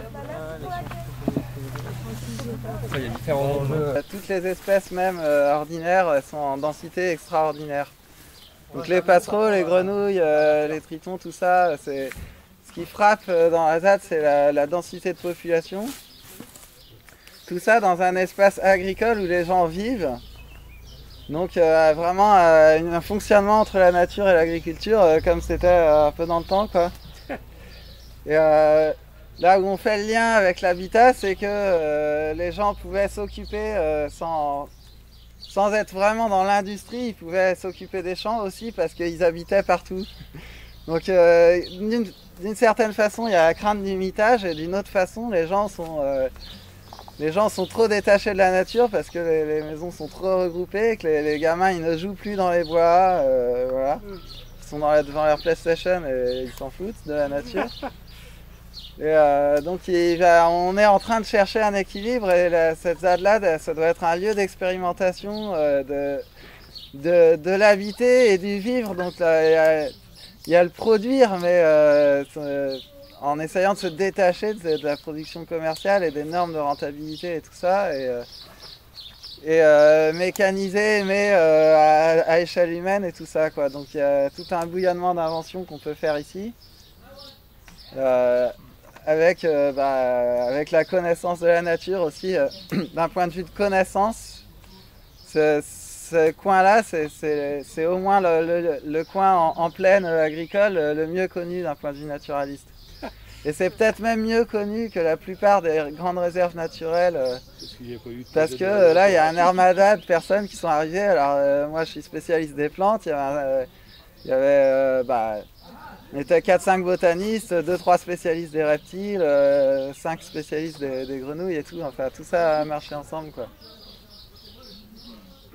Après, il y a différents enjeux. Euh, Toutes les espèces même euh, ordinaires elles sont en densité extraordinaire. Donc les passereaux, les grenouilles, euh, les tritons, tout ça, c'est ce qui frappe euh, dans la ZAD, c'est la, la densité de population. Tout ça dans un espace agricole où les gens vivent. Donc euh, vraiment euh, un fonctionnement entre la nature et l'agriculture euh, comme c'était euh, un peu dans le temps quoi. Et euh, là où on fait le lien avec l'habitat, c'est que euh, les gens pouvaient s'occuper euh, sans, sans être vraiment dans l'industrie, ils pouvaient s'occuper des champs aussi parce qu'ils habitaient partout. Donc euh, d'une certaine façon, il y a la crainte du mitage et d'une autre façon, les gens sont, les gens sont trop détachés de la nature parce que les, les maisons sont trop regroupées et que les, les gamins ils ne jouent plus dans les bois. voilà. Ils sont dans la- devant leur PlayStation et ils s'en foutent de la nature. Et euh, donc on est en train de chercher un équilibre et cette ZAD-là, ça doit être un lieu d'expérimentation euh, de, de, de l'habiter et du vivre. Donc il y a, le produire, mais euh, en essayant de se détacher de, la production commerciale et des normes de rentabilité et tout ça. Et, euh, et euh, mécaniser, mais euh, à, échelle humaine et tout ça. Quoi. Donc il y a tout un bouillonnement d'inventions qu'on peut faire ici. Euh, avec, euh, bah, avec la connaissance de la nature aussi, euh, d'un point de vue de connaissance, ce, ce coin-là, c'est- au moins le, le- le coin en, en plaine agricole euh, le mieux connu d'un point de vue naturaliste. Et c'est peut-être même mieux connu que la plupart des grandes réserves naturelles. euh, parce que là, il y a un armada de personnes qui sont arrivées. Alors, moi, je suis spécialiste des plantes. Il y avait, un, il y avait, euh, bah, on était 4-5 botanistes, 2-3 spécialistes des reptiles, 5 spécialistes des, grenouilles et tout. Enfin, tout ça a marché ensemble, quoi.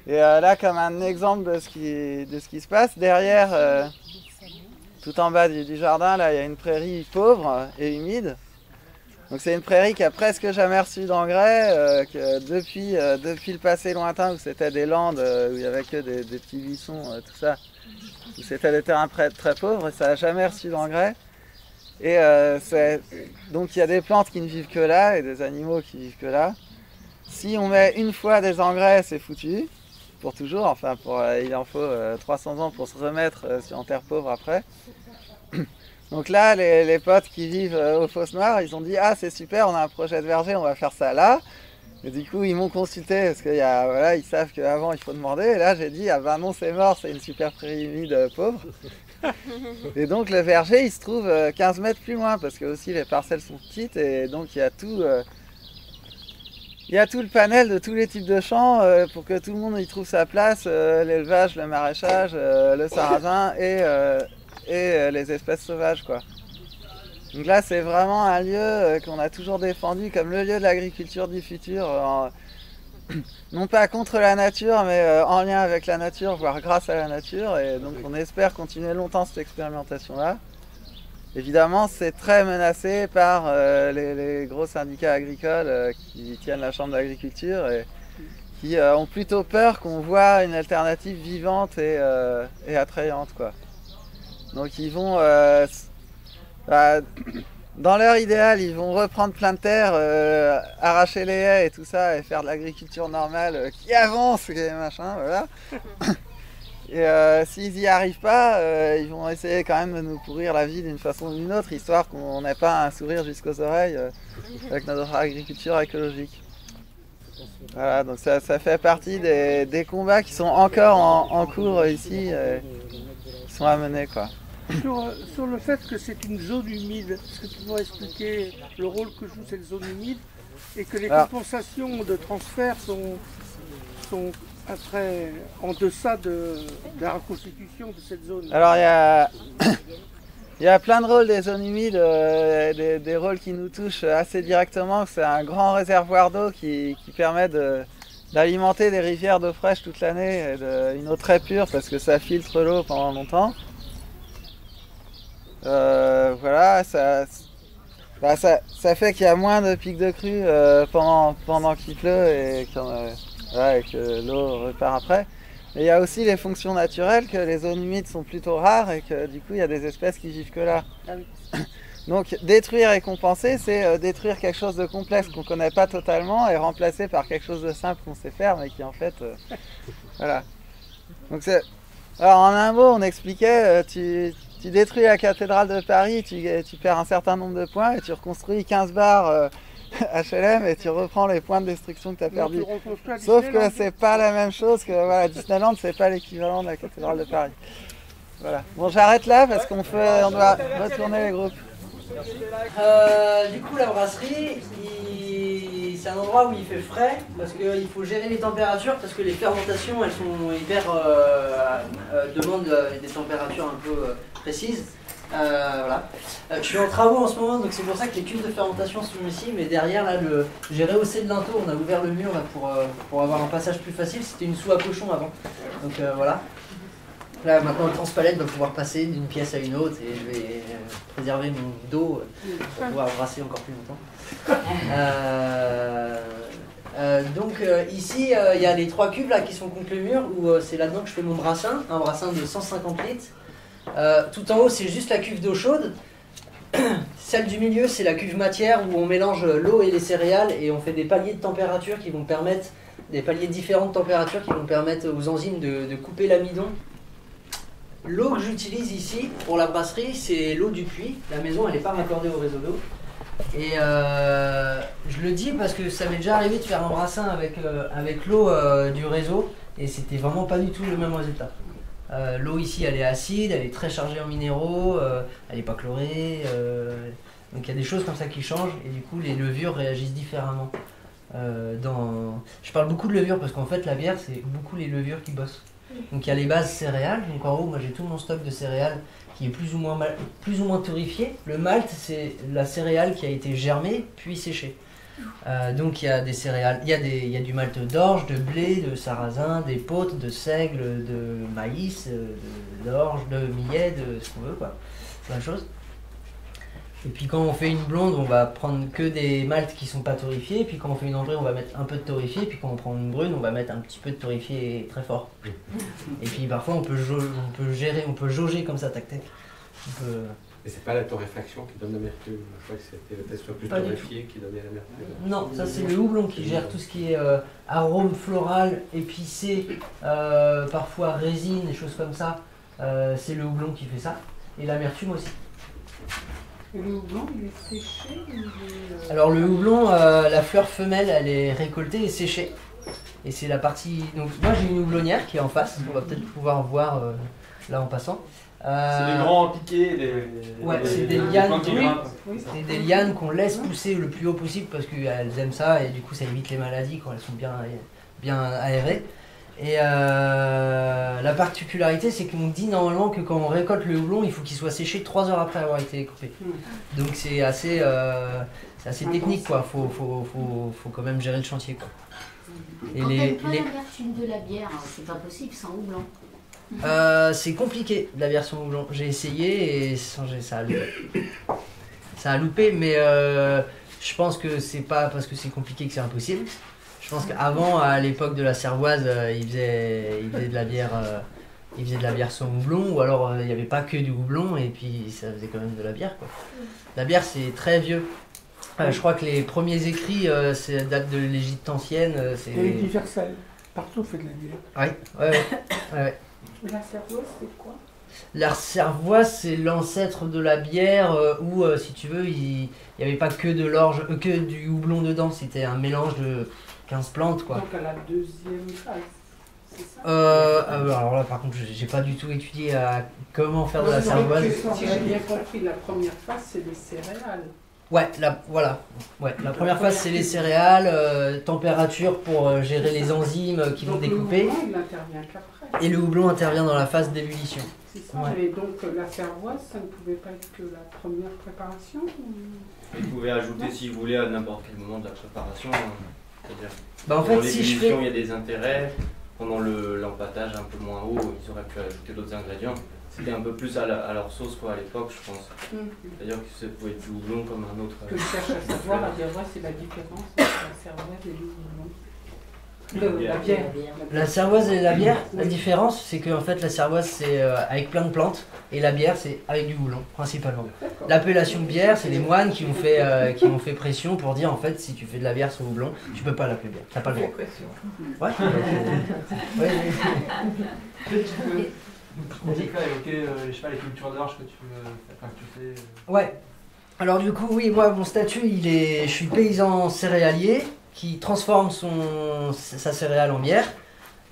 Et euh, là, comme un exemple de ce qui, de ce qui se passe, derrière, euh, tout en bas du, jardin, là, il y a une prairie pauvre et humide. Donc c'est une prairie qui a presque jamais reçu d'engrais, euh, depuis, euh, depuis le passé lointain où c'était des landes, euh, où il n'y avait que des, des petits buissons, euh, tout ça, c'était des terrains très, très pauvres, et ça n'a jamais reçu d'engrais. Et euh, donc il y a des plantes qui ne vivent que là et des animaux qui vivent que là. Si on met une fois des engrais, c'est foutu, pour toujours. Enfin, euh, il en faut euh, 300 ans pour se remettre euh, sur en terre pauvre après. Donc là, les, les potes qui vivent euh, aux Fosses Noires, ils ont dit Ah, c'est super, on a un projet de verger, on va faire ça là. Du coup, ils m'ont consulté parce qu'ils voilà, ils savent qu'avant il faut demander. Et là, j'ai dit Ah, ben non, c'est mort, c'est une super prairie humide euh, pauvre. Et donc, le verger, il se trouve euh, 15 mètres plus loin parce que aussi les parcelles sont petites et donc il y a tout. euh, il y a tout le panel de tous les types de champs euh, pour que tout le monde y trouve sa place, euh, l'élevage, le maraîchage, euh, le sarrasin et, euh, et euh, les espèces sauvages. Quoi. Donc là, c'est vraiment un lieu euh, qu'on a toujours défendu comme le lieu de l'agriculture du futur, euh, non pas contre la nature, mais euh, en lien avec la nature, voire grâce à la nature. Et donc on espère continuer longtemps cette expérimentation-là. Évidemment, c'est très menacé par les, gros syndicats agricoles qui tiennent la Chambre d'agriculture et qui ont plutôt peur qu'on voit une alternative vivante et, attrayante. Donc ils vont, dans leur idéal, ils vont reprendre plein de terres, euh, arracher les haies et tout ça et faire de l'agriculture normale euh, qui avance et machin, voilà. Et euh, s'ils n'y arrivent pas, ils vont essayer quand même de nous pourrir la vie d'une façon ou d'une autre, histoire qu'on n'ait pas un sourire jusqu'aux oreilles avec notre agriculture écologique. Voilà, donc ça, ça fait partie des, des combats qui sont encore en, en cours ici. euh, sont amenés. Quoi. Sur, euh, sur le fait que c'est une zone humide, est-ce que tu pourrais expliquer le rôle que joue cette zone humide et que les Alors- compensations de transfert sont, sont après en deçà de, de la reconstitution de cette zone? Alors il y a, il y a plein de rôles des zones humides, euh, des, des rôles qui nous touchent assez directement. C'est un grand réservoir d'eau qui, qui permet de- d'alimenter des rivières d'eau fraîche toute l'année, une eau très pure parce que ça filtre l'eau pendant longtemps. Euh, voilà, ça, bah, ça, ça fait qu'il y a moins de pics de crue euh, pendant, pendant qu'il pleut et, a- et que l'eau repart après. Mais il y a aussi les fonctions naturelles, que les zones humides sont plutôt rares et que du coup il y a des espèces qui vivent que là. Donc détruire et compenser, c'est euh, détruire quelque chose de complexe qu'on ne connaît pas totalement et remplacer par quelque chose de simple qu'on sait faire mais qui en fait... euh, voilà. Donc c'est... Alors en un mot, on expliquait, euh, tu, tu détruis la cathédrale de Paris, tu, tu perds un certain nombre de points et tu reconstruis 15 bars euh, HLM et tu reprends les points de destruction que tu as perdus. Sauf que c'est pas la même chose que voilà, Disneyland, c'est pas l'équivalent de la cathédrale de Paris. Voilà. Bon, j'arrête là parce qu'on fait, on doit retourner les groupes. Euh, du coup, la brasserie, il- c'est un endroit où il fait frais parce qu'il faut gérer les températures parce que les fermentations, elles sont hyper euh, euh, demandent des températures un peu précises. Euh, voilà. Euh, je suis en travaux en ce moment, donc c'est pour ça que les cuves de fermentation sont ici. Mais derrière, là, le, j'ai rehaussé de linteau. On a ouvert le mur là, pour, euh, pour avoir un passage plus facile. C'était une soue à cochon avant, donc voilà. Là, maintenant, le transpalette va pouvoir passer d'une pièce à une autre et je vais préserver mon dos pour pouvoir brasser encore plus longtemps. Euh, euh, donc euh, ici, il y a les trois cubes là qui sont contre le mur où c'est là-dedans que je fais mon brassin, un brassin de 150 litres. Euh, tout en haut, c'est juste la cuve d'eau chaude. Celle du milieu, c'est la cuve matière où on mélange l'eau et les céréales et on fait des paliers de température qui vont permettre, des paliers de différentes températures qui vont permettre aux enzymes de, couper l'amidon L'eau que j'utilise ici pour la brasserie, c'est l'eau du puits. La maison, elle n'est pas raccordée au réseau d'eau. Et euh, je le dis parce que ça m'est déjà arrivé de faire un brassin avec, euh, avec l'eau du réseau et c'était vraiment pas du tout le même résultat. Euh, l'eau ici, elle est acide, elle est très chargée en minéraux, euh, elle n'est pas chlorée. euh, donc il y a des choses comme ça qui changent et du coup les levures réagissent différemment. Dans... Je parle beaucoup de levures parce qu'en fait la bière, c'est beaucoup les levures qui bossent. Donc il y a les bases céréales. Donc en haut, moi j'ai tout mon stock de céréales qui est plus ou moins, mal-. Le malt, c'est la céréale qui a été germée puis séchée. Euh, donc il y a des céréales, il y a, des, il y a du malt d'orge, de blé, de sarrasin, d'épeautre, de seigle, de maïs, euh, de- d'orge, de millet, de ce qu'on veut quoi. Plein de choses. Et puis quand on fait une blonde, on va prendre que des maltes qui sont pas torréfiés. Et puis quand on fait une ambrée, on va mettre un peu de torréfié. Et puis quand on prend une brune, on va mettre un petit peu de torréfié très fort. Et puis parfois on peut, jau- on peut gérer, on peut jauger comme ça, tac tac. On peut- Et c'est pas la torréfaction qui donne l'amertume. Je crois que c'était le test plus torréfié qui donnait l'amertume. Non, ça c'est le houblon qui gère tout ce qui est euh, arôme floral, épicé, euh, parfois résine, des choses comme ça. Euh, c'est le houblon qui fait ça. Et l'amertume aussi. Et le houblon, il est séché ou il est, Alors le houblon, euh, la fleur femelle, elle est récoltée et séchée. Et c'est la partie. Donc moi j'ai une houblonnière qui est en face. On va peut-être pouvoir voir euh, là en passant. Euh, C'est des grands piquets, des. Ouais, c'est des lianes. C'est des lianes qu'on laisse pousser le plus haut possible parce qu'elles aiment ça et du coup ça évite les maladies quand elles sont bien, bien aérées. Et euh, la particularité, c'est qu'on dit normalement que quand on récolte le houblon, il faut qu'il soit séché 3 heures après avoir été coupé. Donc c'est assez, euh, c'est assez technique quoi. Faut, faut, faut, faut quand même gérer le chantier quoi. Et Quand les- pas de la bière, hein, c'est pas possible sans houblon. Euh, c'est compliqué la version houblon. J'ai essayé et ça a loupé. Ça a loupé, mais euh, je pense que c'est pas parce que c'est compliqué que c'est impossible. Je pense qu'avant, à l'époque de la cervoise, euh, ils faisaient, ils faisaient de la bière. euh, ils faisaient de la bière sans houblon, ou alors il n'y avait pas que du houblon, et puis ça faisait quand même de la bière. Quoi. La bière, c'est très vieux. Je crois que les premiers écrits, c'est date de l'Égypte ancienne. c'est... Y a universel. Partout on fait de la bière. Ouais, ouais. ouais, ouais. La cervoise, c'est quoi? La cervoise, c'est l'ancêtre de la bière euh, où, euh, si tu veux, il n'y avait pas que de l'orge, euh, que du houblon dedans. C'était un mélange de 15 plantes, quoi. Donc à la deuxième phase. Euh, euh, alors là, par contre, j'ai j'ai pas du tout étudié à comment faire de la cervoise. Si j'ai bien compris, la première phase, c'est les céréales. Ouais, la, voilà. Ouais, la première phase, c'est les céréales, euh, température pour euh, gérer les enzymes qui vont découper. Le houblon, il n'intervient qu'après. Et le houblon intervient dans la phase d'ébullition. C'est ça. Ouais. Et donc, euh, la cervoise, ça ne pouvait pas être que la première préparation ou- Vous pouvez ajouter si vous voulez à n'importe quel moment de la préparation. hein. C'est-à-dire, Bah, en fait, pour si je l'ébullition, fais- il y a des intérêts. Pendant le- l'empâtage un peu moins haut, ils auraient pu ajouter d'autres ingrédients. C'était un peu plus à, la- à leur sauce quoi, à l'époque, je pense. C'est-à-dire que ça pouvait être du houblon comme un autre. Que je cherche à savoir, la cervoise, c'est la différence entre la cervoise et le houblon. Le- La bière. La cervoise et la bière, la différence, c'est qu'en fait, la cervoise, c'est euh, avec plein de plantes, et la bière, c'est avec du houblon, principalement. L'appellation bière, c'est les moines qui ont, fait, euh, qui ont fait pression pour dire, en fait, si tu fais de la bière sur houblon, tu peux pas l'appeler bière. T'as pas le droit. Ouais. Ouais, Peut-être tout cas, évoquer euh, je sais pas, les cultures d'orge que tu, euh, enfin, que tu fais. euh. Ouais. Alors du coup, oui, moi, mon statut, il est, je suis paysan céréalier qui transforme son, sa céréale en bière.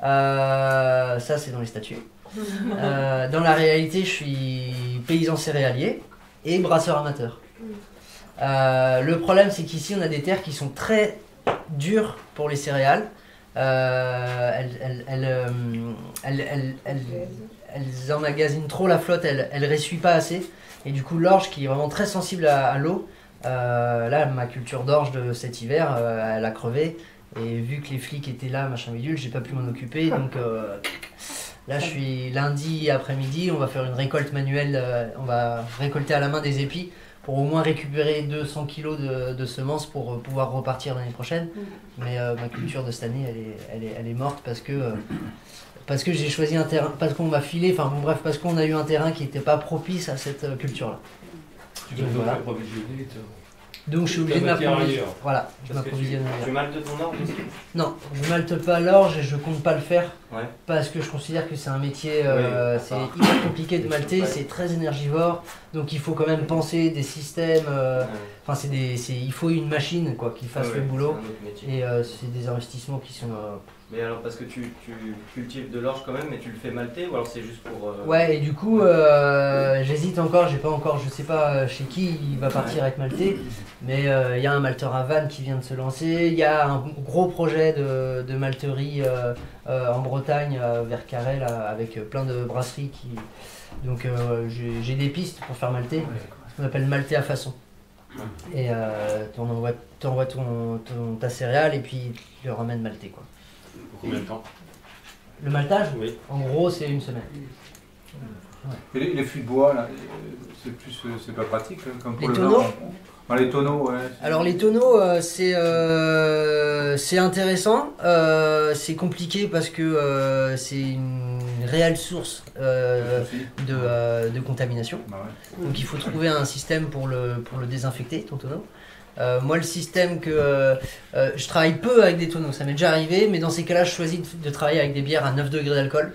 Euh, ça, c'est dans les statuts. Euh, dans la réalité, je suis paysan céréalier et brasseur amateur. Euh, le problème, c'est qu'ici, on a des terres qui sont très dures pour les céréales. Elles, elles, elles, elles- elles- emmagasinent trop la flotte, elles, elles ressuient pas assez. Et du coup, l'orge, qui est vraiment très sensible à, à l'eau, euh, là, ma culture d'orge de cet hiver, euh, elle a crevé. Et vu que les flics étaient là, machin bidule, j'ai pas pu m'en occuper. Donc euh, là, je suis lundi après-midi, on va faire une récolte manuelle. on va récolter à la main des épis pour au moins récupérer 200 kilos de, de semences pour pouvoir repartir l'année prochaine. Mais euh, ma culture de cette année, elle est, elle est, elle est morte parce que, parce que j'ai choisi un terrain, parce qu'on m'a filé, enfin bon, bref, parce qu'on a eu un terrain qui n'était pas propice à cette euh, culture-là. Tu dois Donc, voilà. Donc je suis obligé de m'approvisionner. Voilà, je tu, m'approvisionne tu maltes ton orge aussi? Non, je malte pas l'orge et je compte pas le faire. Ouais. Parce que je considère que c'est un métier, euh, c'est hyper compliqué de malter, Ouais. c'est très énergivore, donc il faut quand même penser des systèmes. euh, Enfin, c'est des, c'est, il faut une machine quoi qui fasse Ouais, le ouais, boulot. Et euh, c'est des investissements qui sont. Mais alors, parce que tu, tu cultives de l'orge quand même, mais tu le fais malter ou alors c'est juste pour. euh, Ouais, et du coup, euh, j'hésite encore, j'ai pas encore, je sais pas euh, chez qui il va partir avec Maltais, mais euh, il y a un malteur à Vannes qui vient de se lancer, il y a un gros projet de, de malterie en Bretagne, vers Carrel, avec plein de brasseries qui. Donc j'ai des pistes pour faire malter, ce qu'on appelle malter à façon. Et tu envoies, t'envoies ton, ton- ta céréale et puis tu le ramènes malté quoi. Combien de temps Le maltage Oui. En gros, c'est une semaine. Et les, les fûts de bois, là, c'est plus, c'est pas pratique, hein, comme pour Les le tonneaux les tonneaux, ouais. Alors les tonneaux, euh, c'est euh, c'est intéressant, euh, c'est compliqué parce que euh, c'est une réelle source euh, de, euh, de contamination. Donc il faut trouver un système pour le, pour le désinfecter, ton tonneau. Euh, moi, le système que euh, euh, je travaille peu avec des tonneaux, ça m'est déjà arrivé, mais dans ces cas-là, je choisis de, de travailler avec des bières à 9 degrés d'alcool.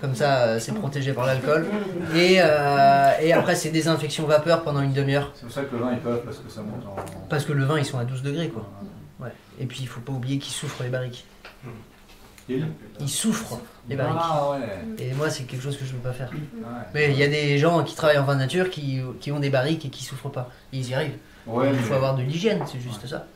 Comme ça, c'est protégé par l'alcool. Et, et après, c'est désinfection vapeur pendant une demi-heure. C'est pour ça que le vin, ils peuvent, parce que ça monte en... Parce que le vin, ils sont à 12 degrés, quoi. Ouais. Et puis, il faut pas oublier qu'ils souffrent les barriques. Ils Ils souffrent les barriques. Ah ouais. Et moi, c'est quelque chose que je veux pas faire. Mais il y a des gens qui travaillent en vin nature qui, qui ont des barriques et qui souffrent pas. Et ils y arrivent. Ouais, il mais- faut avoir de l'hygiène, c'est juste ça.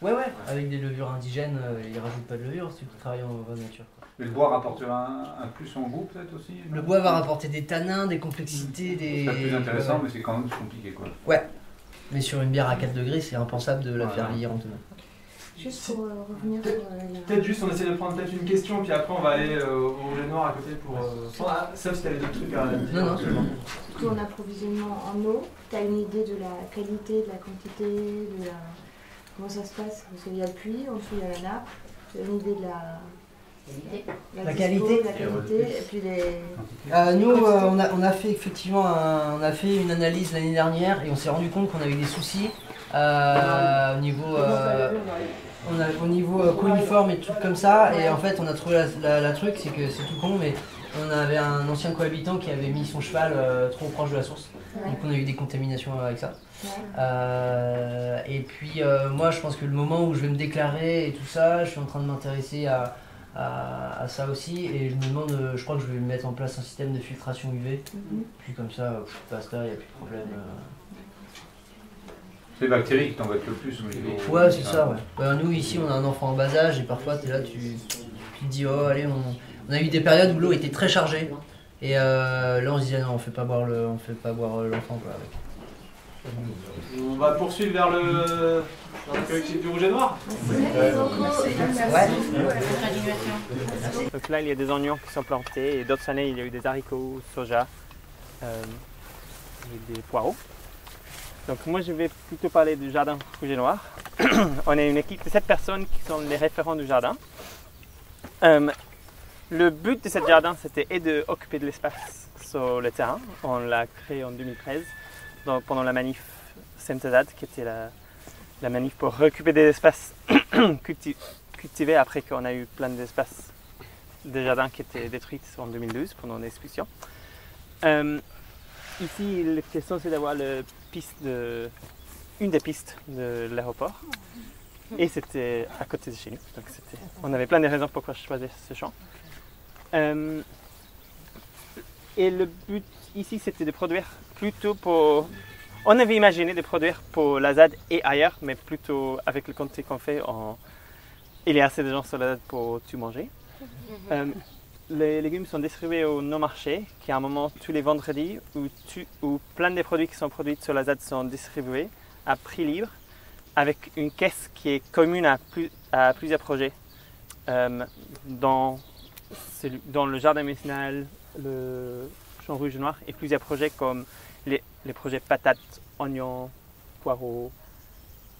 Ouais, ouais, avec des levures indigènes, euh, ils rajoutent pas de levure, ceux qui travaillent en vin nature. Et le bois rapportera un, un plus en goût, peut-être aussi Le bois va rapporter des tanins, des complexités, des. C'est plus intéressant, Ouais, mais c'est quand même compliqué, quoi. Ouais. Mais sur une bière à 4 degrés, c'est impensable de la Voilà. faire vieillir en tonneau. Juste pour euh, revenir sur euh, la- Peut-être juste on essaie de prendre peut-être une question, puis après on va aller euh, au rouge et noir à côté pour. euh, ah, sauf si t'avais d'autres trucs à dire. Non, non. Ton approvisionnement en eau, tu as une idée de la qualité, de la quantité, de la... comment ça se passe? Parce qu'il y a le puits, en dessous il y a la nappe, tu as une idée de la... La dispo, qualité La qualité, et puis les... Euh, nous, euh, on, a, on a fait effectivement un- on a fait une analyse l'année dernière et on s'est rendu compte qu'on avait des soucis euh, au niveau, euh, on a, au niveau euh, coliforme et trucs comme ça. Et en fait, on a trouvé la, la- la truc, c'est que c'est tout con, mais On avait un ancien cohabitant qui avait mis son cheval euh, trop proche de la source. Ouais. Donc on a eu des contaminations avec ça. Ouais. Euh, et puis euh, moi je pense que le moment où je vais me déclarer et tout ça, je suis en train de m'intéresser à, à, à ça aussi. Et je me demande, euh, je crois que je vais mettre en place un système de filtration UV. Mhm. Puis comme ça, euh, pff, basta, il n'y a plus de problème. C'est les bactéries qui t'embêtent le plus. Ouais, c'est ça, ouais. Ouais, Nous, ici, on a un enfant en bas âge et parfois, tu es là, tu, tu te dis, oh, allez, on, on a eu des périodes où l'eau était très chargée. Et euh, là, on se disait, non, on fait pas boire le- on fait pas boire euh, l'enfant, quoi, avec. On va poursuivre vers le, vers le collectif du Rouge et Noir. Donc là, il y a des oignons qui sont plantés et d'autres années, il y a eu des haricots, soja euh, et des poireaux. Donc moi, je vais plutôt parler du jardin rouge et noir. On est une équipe de sept personnes qui sont les référents du jardin. Euh, le but de ce jardin, c'était et de l'espace sur le terrain. On l'a créé en 2013 donc pendant la manif Semtazad, qui était la, manif pour récupérer des espaces culti- cultivés après qu'on a eu plein d'espaces de jardins qui étaient détruits en 2012 pendant l'expulsion. Euh, ici, la question c'est d'avoir le une des pistes de l'aéroport. Et c'était à côté de chez nous. Donc on avait plein de raisons pourquoi je choisissais ce champ. Euh, et le but ici, c'était de produire plutôt pour. On avait imaginé de produire pour la ZAD et ailleurs, mais plutôt avec le comté qu'on fait, on- il y a assez de gens sur la ZAD pour tout manger. Euh, les légumes sont distribués au non-marché, qui est un moment tous les vendredis où, plein des produits qui sont produits sur la ZAD sont distribués à prix libre, avec une caisse qui est commune à, plus- à plusieurs projets. Euh, dans, le jardin médicinal, le champ rouge noir, et plusieurs projets comme les, les projets patates, oignons, poireaux,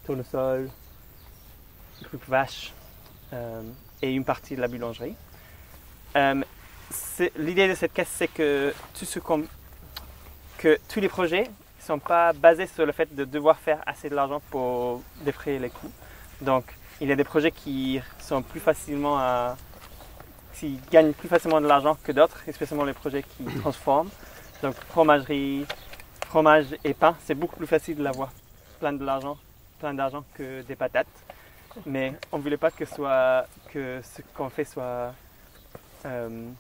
tournesol, groupe vache, euh, et une partie de la boulangerie. Euh, L'idée de cette caisse, c'est que, tout ce qu'on- que tous les projets ne sont pas basés sur le fait de devoir faire assez de l'argent pour défrayer les coûts. Donc, il y a des projets qui sont plus facilement à, qui gagnent plus facilement de l'argent que d'autres, especiellement les projets qui transforment. Donc, fromagerie, fromage et pain, c'est beaucoup plus facile d'avoir plein de l'argent, plein d'argent que des patates. Mais on ne voulait pas que, soit, que ce qu'on fait soit euh,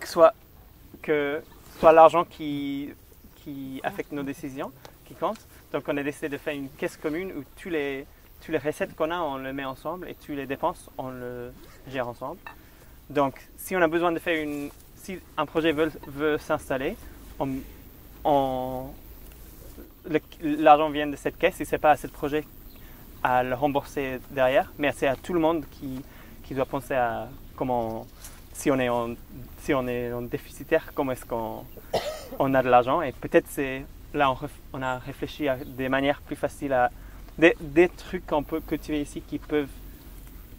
que soit soit l'argent qui, affecte nos décisions qui compte. Donc on a décidé de faire une caisse commune où tous les, tous les recettes qu'on a, on le met ensemble et tous les dépenses, on le gère ensemble. Donc si on a besoin de faire une... Si un projet veut, s'installer, l'argent vient de cette caisse et c'est pas à ce projet à le rembourser derrière, mais c'est à tout le monde qui, qui doit penser à comment, si on est en, si on est en déficitaire, comment est-ce qu'on on a de l'argent. Et peut-être c'est là on, a réfléchi à des manières plus faciles à des, des trucs qu'on peut cultiver ici qui peuvent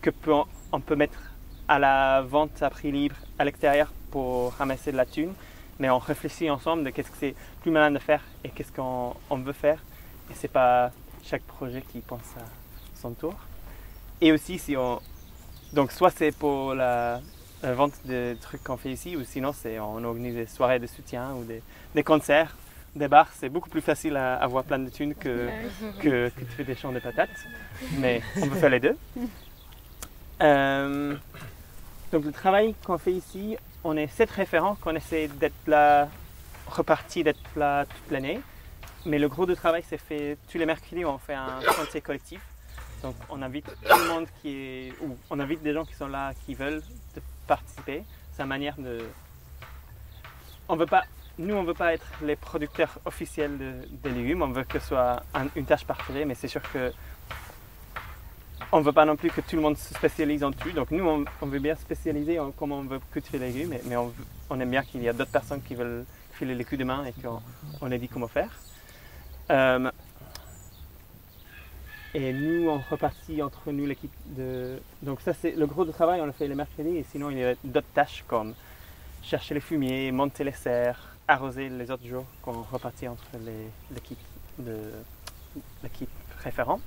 que peut, on peut mettre à la vente à prix libre à l'extérieur pour ramasser de la thune. Mais on réfléchit ensemble de qu'est-ce que c'est plus malin de faire et qu'est-ce qu'on on veut faire. Et c'est pas chaque projet qui pense à son tour. Et aussi, si on. Donc, soit c'est pour la, la vente des trucs qu'on fait ici, ou sinon, c'est on organise des soirées de soutien ou des, des concerts, des bars. C'est beaucoup plus facile à avoir plein de thunes que, que, que de faire des champs de patates. Mais on peut faire les deux. Euh, donc, le travail qu'on fait ici, on est sept référents qu'on essaie d'être là, repartis d'être là toute l'année. Mais le gros du travail, c'est fait tous les mercredis, on fait un chantier collectif. Donc on invite tout le monde qui est, ou on invite des gens qui sont là, qui veulent participer. C'est une manière de, on veut pas, nous on veut pas être les producteurs officiels de, légumes. On veut que ce soit un- une tâche partagée, mais c'est sûr que on veut pas non plus que tout le monde se spécialise en tout. Donc nous on, veut bien spécialiser en comment on veut cultiver les légumes, mais, on, aime bien qu'il y a d'autres personnes qui veulent filer les coups de main et qu'on on dit comment faire. Euh, et nous, on repartit entre nous l'équipe de. Donc, ça, c'est le gros du travail, on le fait les mercredis. Et sinon, il y a d'autres tâches comme chercher les fumiers, monter les serres, arroser les autres jours qu'on repartit entre l'équipe de l'équipe référent.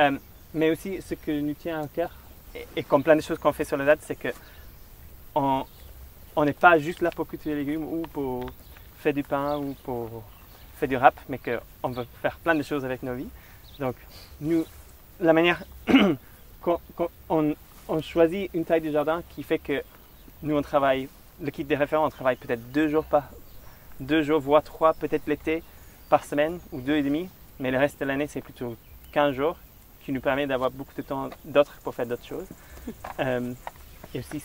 Euh, mais aussi, ce que nous tient à cœur, et, comme plein de choses qu'on fait sur la date, c'est que on n'est pas juste là pour cultiver les légumes ou pour faire du pain ou pour faire du rap, mais qu'on veut faire plein de choses avec nos vies. Donc, nous, la manière qu'on on, on choisit une taille de jardin qui fait que nous, on travaille, le kit des référents, on travaille peut-être deux jours par, deux jours, voire trois, peut-être l'été par semaine ou deux et demi, mais le reste de l'année, c'est plutôt 15 jours qui nous permet d'avoir beaucoup de temps d'autres pour faire d'autres choses. Euh, et aussi,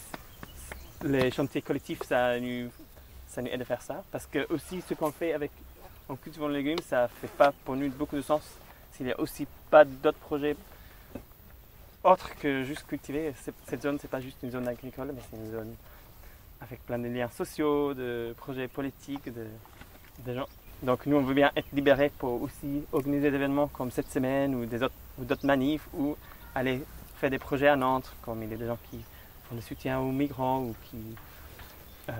les chantiers collectifs, ça nous, ça nous aide à faire ça. Parce que aussi, ce qu'on fait avec, en cultivant les légumes, ça ne fait pas pour nous beaucoup de sens s'il n'y a aussi pas d'autres projets autres que juste cultiver. Cette zone, c'est pas juste une zone agricole, mais c'est une zone avec plein de liens sociaux, de projets politiques, de, gens. Donc nous, on veut bien être libérés pour aussi organiser des événements comme cette semaine ou d'autres manifs ou aller faire des projets à Nantes, comme il y a des gens qui font le soutien aux migrants ou qui euh,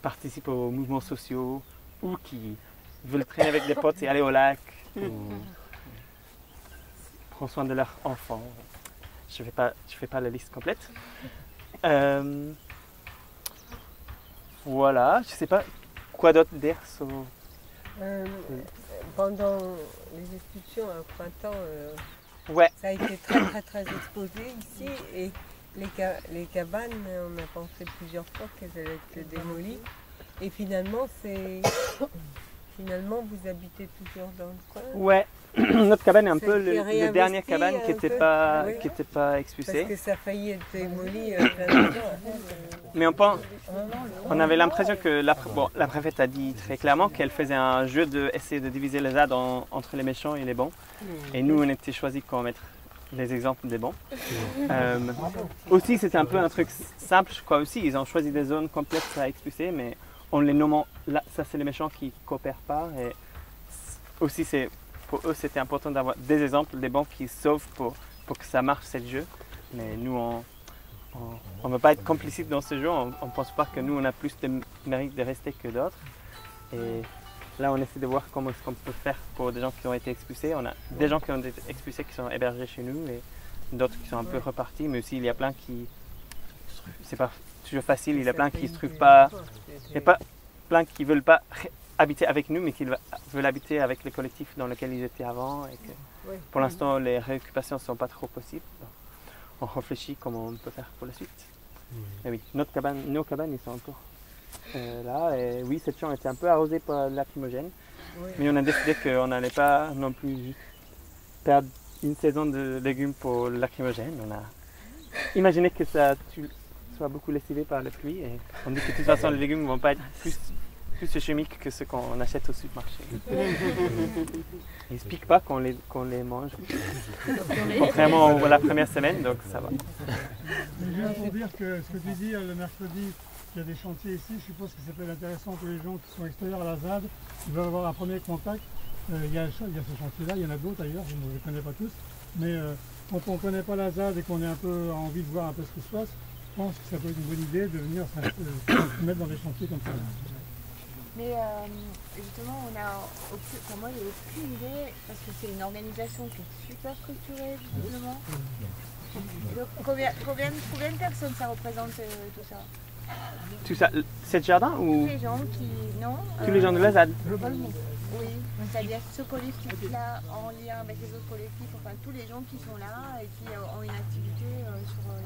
participent aux mouvements sociaux ou qui veulent traîner avec des potes et aller au lac prendre soin de leurs enfants. Je ne fais, pas, je fais pas la liste complète. Euh, voilà, je ne sais pas quoi d'autre dire sur... Euh, pendant les expulsions au printemps, euh, ouais. ça a été très très très exposé ici et les, ca les cabanes, on a pensé plusieurs fois qu'elles allaient être démolies et finalement c'est finalement vous habitez toujours dans le coin? Ouais, notre cabane est un peu le, le dernier cabane qui n'était pas, Oui. qui était pas expulsé. Parce que ça a failli être démoli euh, de. Mais on, pense, on avait l'impression que la, bon, la préfète a dit très clairement qu'elle faisait un jeu de essayer de diviser les ZAD en- entre les méchants et les bons. Et nous, on était choisis pour mettre les exemples des bons. Euh, aussi, c'était un peu un truc simple, je crois aussi. Ils ont choisi des zones complètes à expulser, mais en les nommant, là, ça c'est les méchants qui coopèrent pas. Et aussi, c'est pour eux, c'était important d'avoir des exemples des bons qui sauvent pour, que ça marche, ce jeu. Mais nous, on, ne veut pas être complicite dans ce jeu, on ne pense pas que nous on a plus de mérite de rester que d'autres. Et là on essaie de voir comment est-ce qu'on peut faire pour des gens qui ont été expulsés. On a des gens qui ont été expulsés qui sont hébergés chez nous et d'autres qui sont un peu repartis, mais aussi il y a plein qui. C'est pas toujours facile, il y a plein qui ne se trouvent pas. Il y a pas plein qui veulent pas habiter avec nous, mais qui veulent habiter avec le collectif dans lequel ils étaient avant. Et que Oui. pour l'instant les réoccupations ne sont pas trop possibles. On réfléchit comment on peut faire pour la suite. Et oui, notre cabane, nos cabanes, ils sont encore euh, là. Et oui, cette chambre était un peu arrosée par lacrymogène. Oui. Mais on a décidé qu'on n'allait pas non plus perdre une saison de légumes pour lacrymogène. On a imaginé que ça soit beaucoup lessivé par la pluie. Et on dit que de toute façon, les légumes ne vont pas être plus, plus chimiques que ceux qu'on achète au supermarché. Ils ne se piquent pas quand on les, les mange. Contrairement à la première semaine, donc ça va. Juste pour dire que ce que tu dis euh, le mercredi, qu'il y a des chantiers ici, je suppose que ça peut être intéressant pour les gens qui sont extérieurs à la ZAD, qui veulent avoir un premier contact. Euh, il, y a, il a ce chantier-là, il y en a d'autres d'ailleurs, je ne les connais pas tous. Mais euh, quand on ne connaît pas la ZAD et qu'on est un peu a envie de voir un peu ce qui se passe, je pense que ça peut être une bonne idée de venir euh, se mettre dans des chantiers comme ça. Mais euh, justement, on a aucune, enfin, moi, j'ai aucune idée parce que c'est une organisation qui est super structurée, visiblement. Donc, combien, combien, combien de personnes ça représente euh, tout ça? Tout ça, c'est jardin Tous ou les gens qui. Non tous les gens de la ZAD Oui, c'est-à-dire ce collectif-là en lien avec les autres collectifs, enfin tous les gens qui sont là et qui euh, ont une activité euh, sur, euh,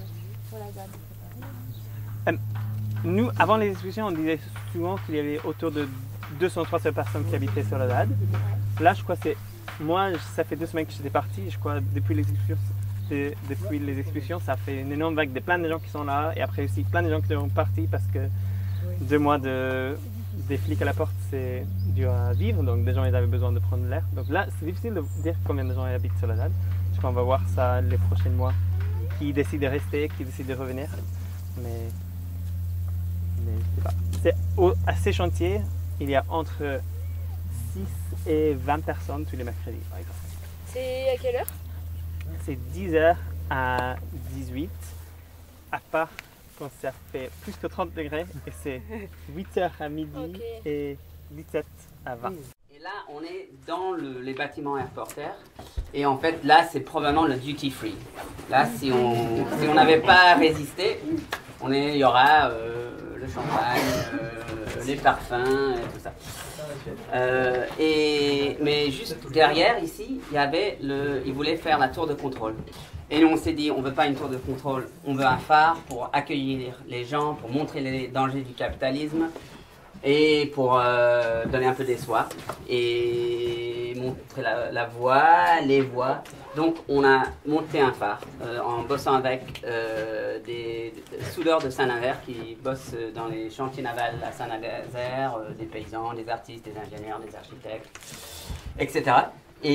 sur la ZAD. Nous, avant les discussions, on disait souvent qu'il y avait autour de 200-300 personnes qui habitaient sur la ZAD. Là, je crois que c'est. Moi, ça fait deux semaines que j'étais parti. Je crois depuis les depuis les expulsions, ça fait une énorme vague de plein de gens qui sont là. Et après aussi, plein de gens qui sont partis parce que deux mois de, des flics à la porte, c'est dur à vivre. Donc, des gens, ils avaient besoin de prendre l'air. Donc là, c'est difficile de dire combien de gens habitent sur la ZAD. Je crois qu'on va voir ça les prochains mois. Qui décide de rester, qui décide de revenir. Mais mais je sais pas. C'est au- à ces chantiers, il y a entre 6 et 20 personnes tous les mercredis, par exemple. C'est à quelle heure? C'est 10h à 18, à part quand ça fait plus que 30 degrés, et c'est 8h à midi et 17 à 20. Et là, on est dans le- les bâtiments aéroportaires. Et en fait, là, c'est probablement le duty free. Là, si on si on n'avait pas résisté, On est, il y aura euh, le champagne, euh, les parfums, et tout ça. Euh, et, mais juste derrière, ici, il y faire la tour de contrôle. Et nous, on s'est dit, on veut pas une tour de contrôle, on veut un phare pour accueillir les gens, pour montrer les dangers du capitalisme et pour euh, donner un peu d'espoir et montrer la, la voie, les voies. Donc, on a monté un phare euh, en bossant avec euh, des, des soudeurs de Saint-Nazaire qui bossent dans les chantiers navals à Saint-Nazaire, des paysans, des artistes, des ingénieurs, des architectes, etc. Et,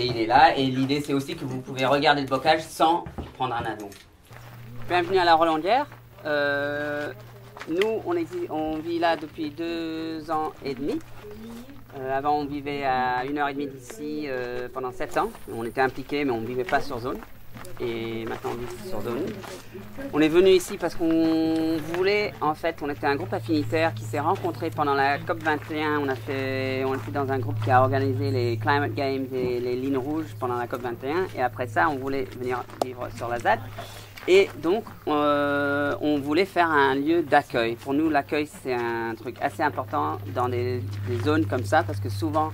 et il est là. Et l'idée, c'est aussi que vous pouvez regarder le bocage sans prendre un avion. Bienvenue à la Rolandière. Nous, on, vit là depuis deux ans et demi. Euh, avant, on vivait à une heure et demie d'ici euh, pendant sept ans. On était impliqués, mais on ne vivait pas sur zone. Et maintenant, on vit sur zone. On est venu ici parce qu'on voulait, en fait, on était un groupe affinitaire qui s'est rencontré pendant la COP 21. On a on était dans un groupe qui a organisé les Climate Games et les lignes rouges pendant la COP 21. Et après ça, on voulait venir vivre sur la ZAD. Et donc, euh, on voulait faire un lieu d'accueil. Pour nous, l'accueil, c'est un truc assez important dans des, des zones comme ça, parce que souvent,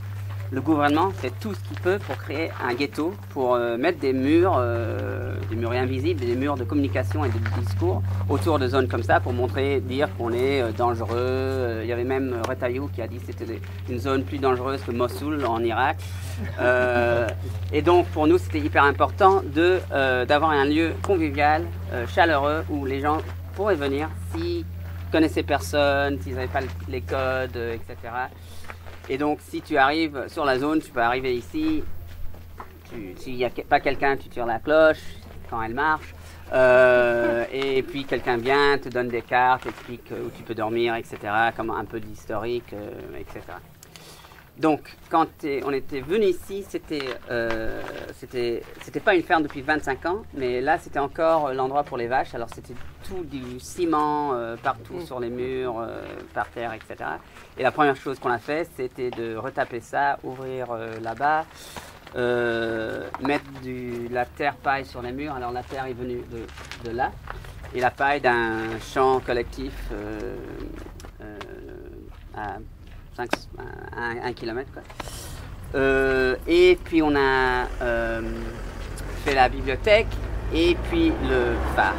le gouvernement fait tout ce qu'il peut pour créer un ghetto, pour euh, mettre des murs, euh, des murs invisibles, des murs de communication et de discours autour de zones comme ça, pour montrer, dire qu'on est euh, dangereux. Il y avait même Retailleau qui a dit que c'était une zone plus dangereuse que Mossoul en Irak. Et donc pour nous, c'était hyper important d'avoir un lieu convivial, chaleureux, où les gens pourraient venir s'ils connaissaient personne, s'ils n'avaient pas les codes, etc. Et donc si tu arrives sur la zone, tu peux arriver ici, s'il n'y a pas quelqu'un, tu tires la cloche quand elle marche. Euh, et puis quelqu'un vient, te donne des cartes, explique où tu peux dormir, etc. Comme un peu d'historique, euh, etc. Donc, quand on était venu ici, c'était euh, c'était pas une ferme depuis 25 ans, mais là c'était encore euh, l'endroit pour les vaches. Alors c'était tout du ciment euh, partout sur les murs, euh, par terre, etc. Et la première chose qu'on a fait, c'était de retaper ça, ouvrir là-bas, mettre du, la terre paille sur les murs. Alors la terre est venue de, de là, et la paille d'un champ collectif à 5, un, un kilomètre. Quoi. Euh, et puis on a euh, fait la bibliothèque et puis le phare.